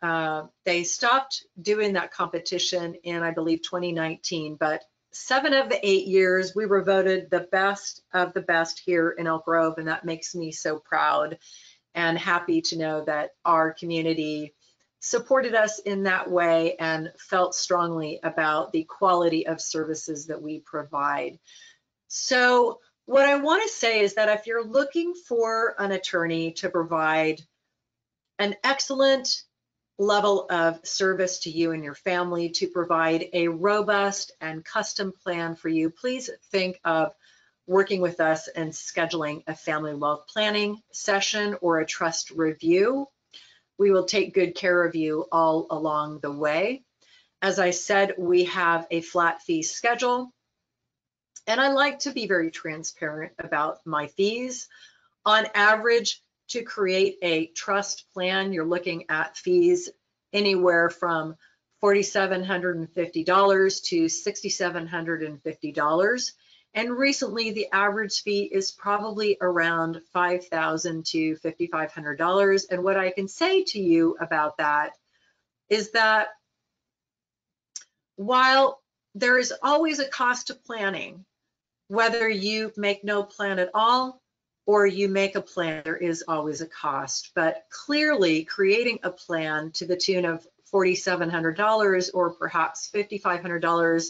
Speaker 1: Uh, they stopped doing that competition in, I believe, 2019, but seven of the eight years we were voted the best of the best here in Elk Grove, and that makes me so proud and happy to know that our community supported us in that way and felt strongly about the quality of services that we provide. So what I want to say is that if you're looking for an attorney to provide an excellent level of service to you and your family, to provide a robust and custom plan for you, please think of working with us and scheduling a family wealth planning session or a trust review. We will take good care of you all along the way. As I said, we have a flat fee schedule and I like to be very transparent about my fees. On average, to create a trust plan, you're looking at fees anywhere from $4,750 to $6,750. And recently, the average fee is probably around 5,000 to $5,500. And what I can say to you about that is that while there is always a cost to planning, whether you make no plan at all or you make a plan, there is always a cost. But clearly, creating a plan to the tune of $4,700 or perhaps $5,500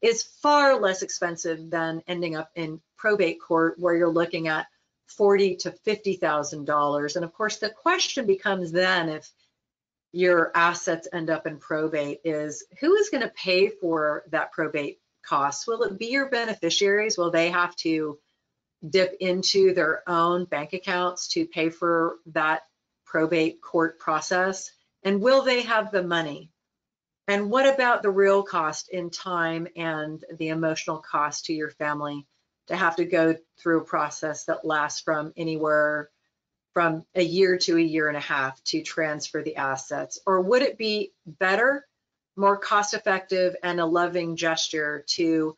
Speaker 1: is far less expensive than ending up in probate court where you're looking at forty to fifty thousand dollars. And of course, the question becomes then if your assets end up in probate is who is going to pay for that probate costs? Will it be your beneficiaries? Will they have to dip into their own bank accounts to pay for that probate court process? And will they have the money? And what about the real cost in time and the emotional cost to your family to have to go through a process that lasts from anywhere from a year to a year and a half to transfer the assets? Or would it be better more cost effective and a loving gesture to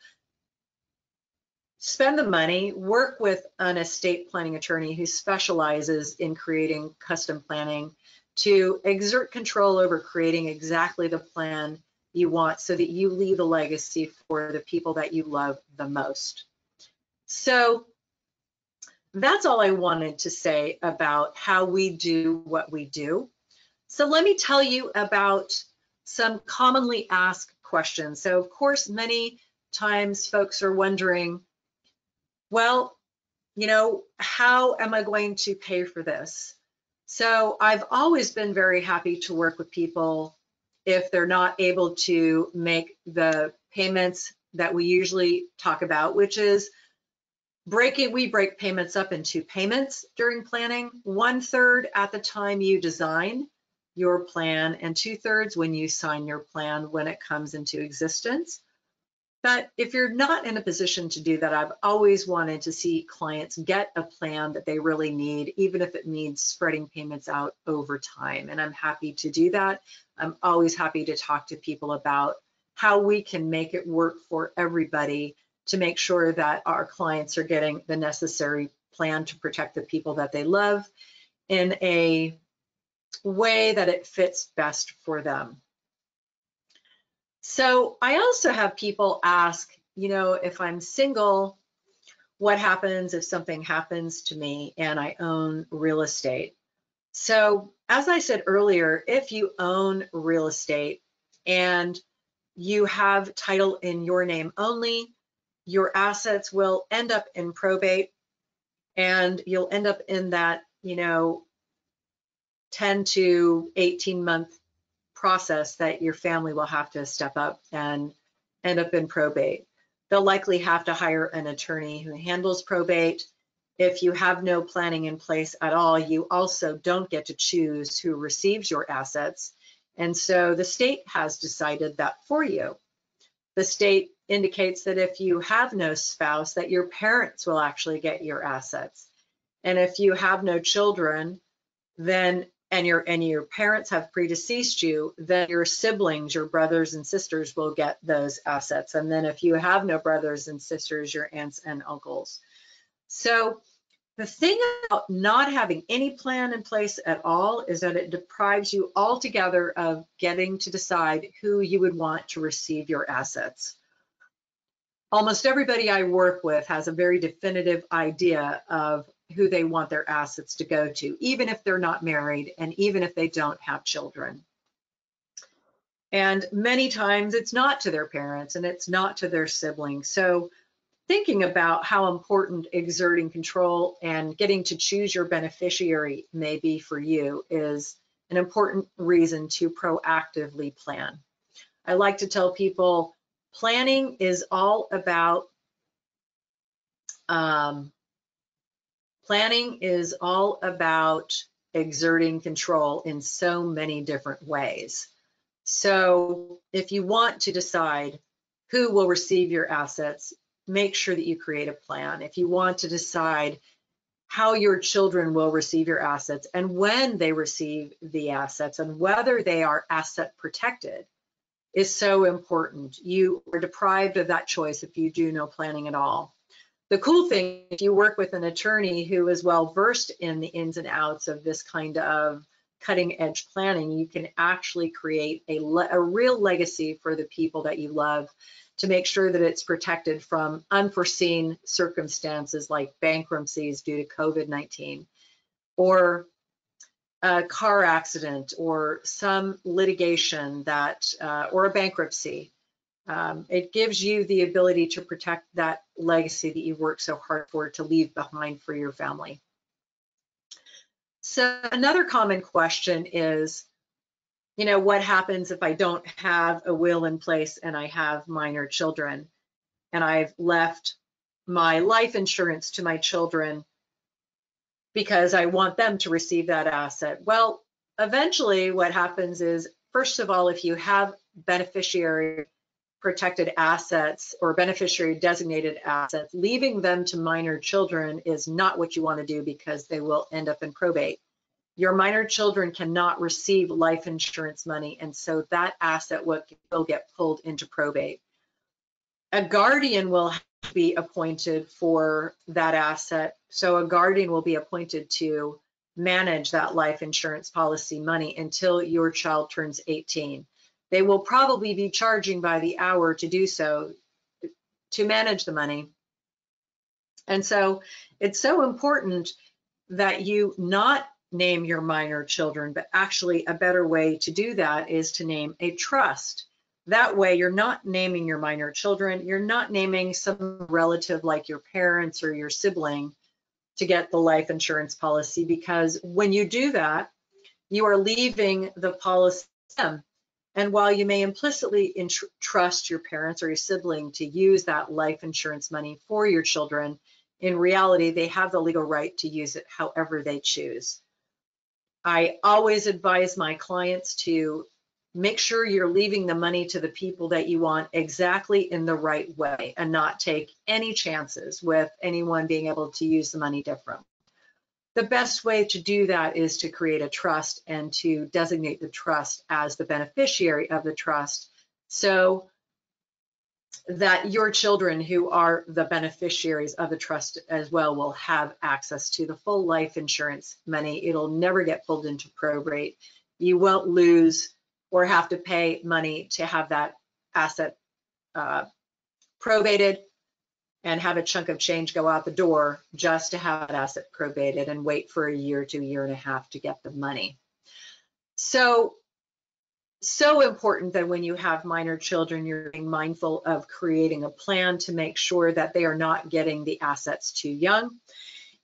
Speaker 1: spend the money, work with an estate planning attorney who specializes in creating custom planning to exert control over creating exactly the plan you want so that you leave a legacy for the people that you love the most. So that's all I wanted to say about how we do what we do. So let me tell you about some commonly asked questions. So of course, many times folks are wondering, well, you know, how am I going to pay for this? So I've always been very happy to work with people if they're not able to make the payments that we usually talk about, which is breaking, we break payments up into payments during planning, one third at the time you design your plan and two thirds when you sign your plan when it comes into existence. But if you're not in a position to do that, I've always wanted to see clients get a plan that they really need, even if it means spreading payments out over time. And I'm happy to do that. I'm always happy to talk to people about how we can make it work for everybody to make sure that our clients are getting the necessary plan to protect the people that they love in a way that it fits best for them. So I also have people ask, you know, if I'm single, what happens if something happens to me and I own real estate? So as I said earlier, if you own real estate and you have title in your name only, your assets will end up in probate and you'll end up in that, you know, 10 to 18 month process that your family will have to step up and end up in probate. They'll likely have to hire an attorney who handles probate. If you have no planning in place at all, you also don't get to choose who receives your assets. And so the state has decided that for you. The state indicates that if you have no spouse, that your parents will actually get your assets. And if you have no children, then and your and your parents have predeceased you, then your siblings, your brothers and sisters will get those assets. And then if you have no brothers and sisters, your aunts and uncles. So the thing about not having any plan in place at all is that it deprives you altogether of getting to decide who you would want to receive your assets. Almost everybody I work with has a very definitive idea of who they want their assets to go to, even if they're not married and even if they don't have children. And many times it's not to their parents and it's not to their siblings. So thinking about how important exerting control and getting to choose your beneficiary may be for you is an important reason to proactively plan. I like to tell people planning is all about um, Planning is all about exerting control in so many different ways. So if you want to decide who will receive your assets, make sure that you create a plan. If you want to decide how your children will receive your assets and when they receive the assets and whether they are asset protected is so important. You are deprived of that choice if you do no planning at all the cool thing, if you work with an attorney who is well versed in the ins and outs of this kind of cutting edge planning, you can actually create a, a real legacy for the people that you love to make sure that it's protected from unforeseen circumstances like bankruptcies due to COVID-19 or a car accident or some litigation that uh, or a bankruptcy um, it gives you the ability to protect that legacy that you've worked so hard for to leave behind for your family. So another common question is, you know, what happens if I don't have a will in place and I have minor children and I've left my life insurance to my children because I want them to receive that asset? Well, eventually what happens is, first of all, if you have beneficiary protected assets or beneficiary designated assets, leaving them to minor children is not what you want to do because they will end up in probate. Your minor children cannot receive life insurance money, and so that asset will, get pulled into probate. A guardian will be appointed for that asset. So a guardian will be appointed to manage that life insurance policy money until your child turns 18 they will probably be charging by the hour to do so to manage the money. And so it's so important that you not name your minor children, but actually a better way to do that is to name a trust. That way you're not naming your minor children, you're not naming some relative like your parents or your sibling to get the life insurance policy because when you do that, you are leaving the policy and while you may implicitly trust your parents or your sibling to use that life insurance money for your children, in reality, they have the legal right to use it however they choose. I always advise my clients to make sure you're leaving the money to the people that you want exactly in the right way and not take any chances with anyone being able to use the money different the best way to do that is to create a trust and to designate the trust as the beneficiary of the trust so that your children who are the beneficiaries of the trust as well will have access to the full life insurance money. It'll never get pulled into probate. You won't lose or have to pay money to have that asset uh, probated and have a chunk of change go out the door just to have that asset probated and wait for a year to a year and a half to get the money. So, so important that when you have minor children, you're being mindful of creating a plan to make sure that they are not getting the assets too young.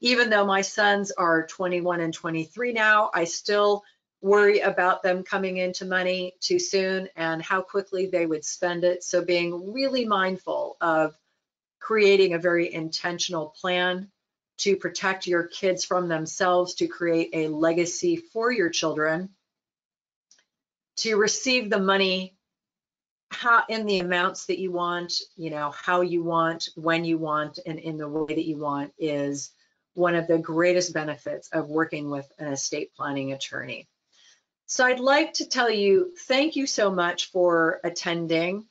Speaker 1: Even though my sons are 21 and 23 now, I still worry about them coming into money too soon and how quickly they would spend it. So being really mindful of creating a very intentional plan to protect your kids from themselves, to create a legacy for your children, to receive the money how in the amounts that you want, you know, how you want, when you want, and in the way that you want is one of the greatest benefits of working with an estate planning attorney. So I'd like to tell you thank you so much for attending.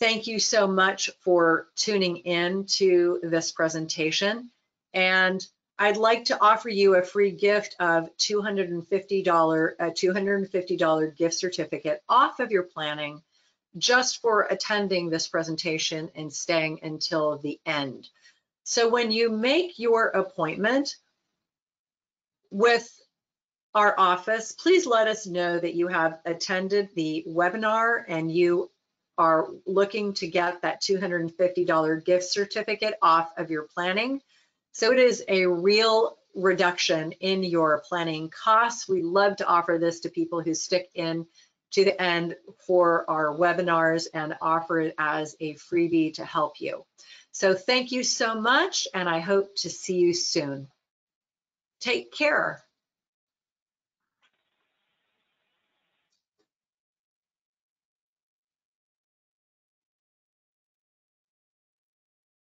Speaker 1: Thank you so much for tuning in to this presentation. And I'd like to offer you a free gift of $250, a $250 gift certificate off of your planning just for attending this presentation and staying until the end. So when you make your appointment with our office, please let us know that you have attended the webinar and you are looking to get that $250 gift certificate off of your planning. So it is a real reduction in your planning costs. We love to offer this to people who stick in to the end for our webinars and offer it as a freebie to help you. So thank you so much, and I hope to see you soon. Take care.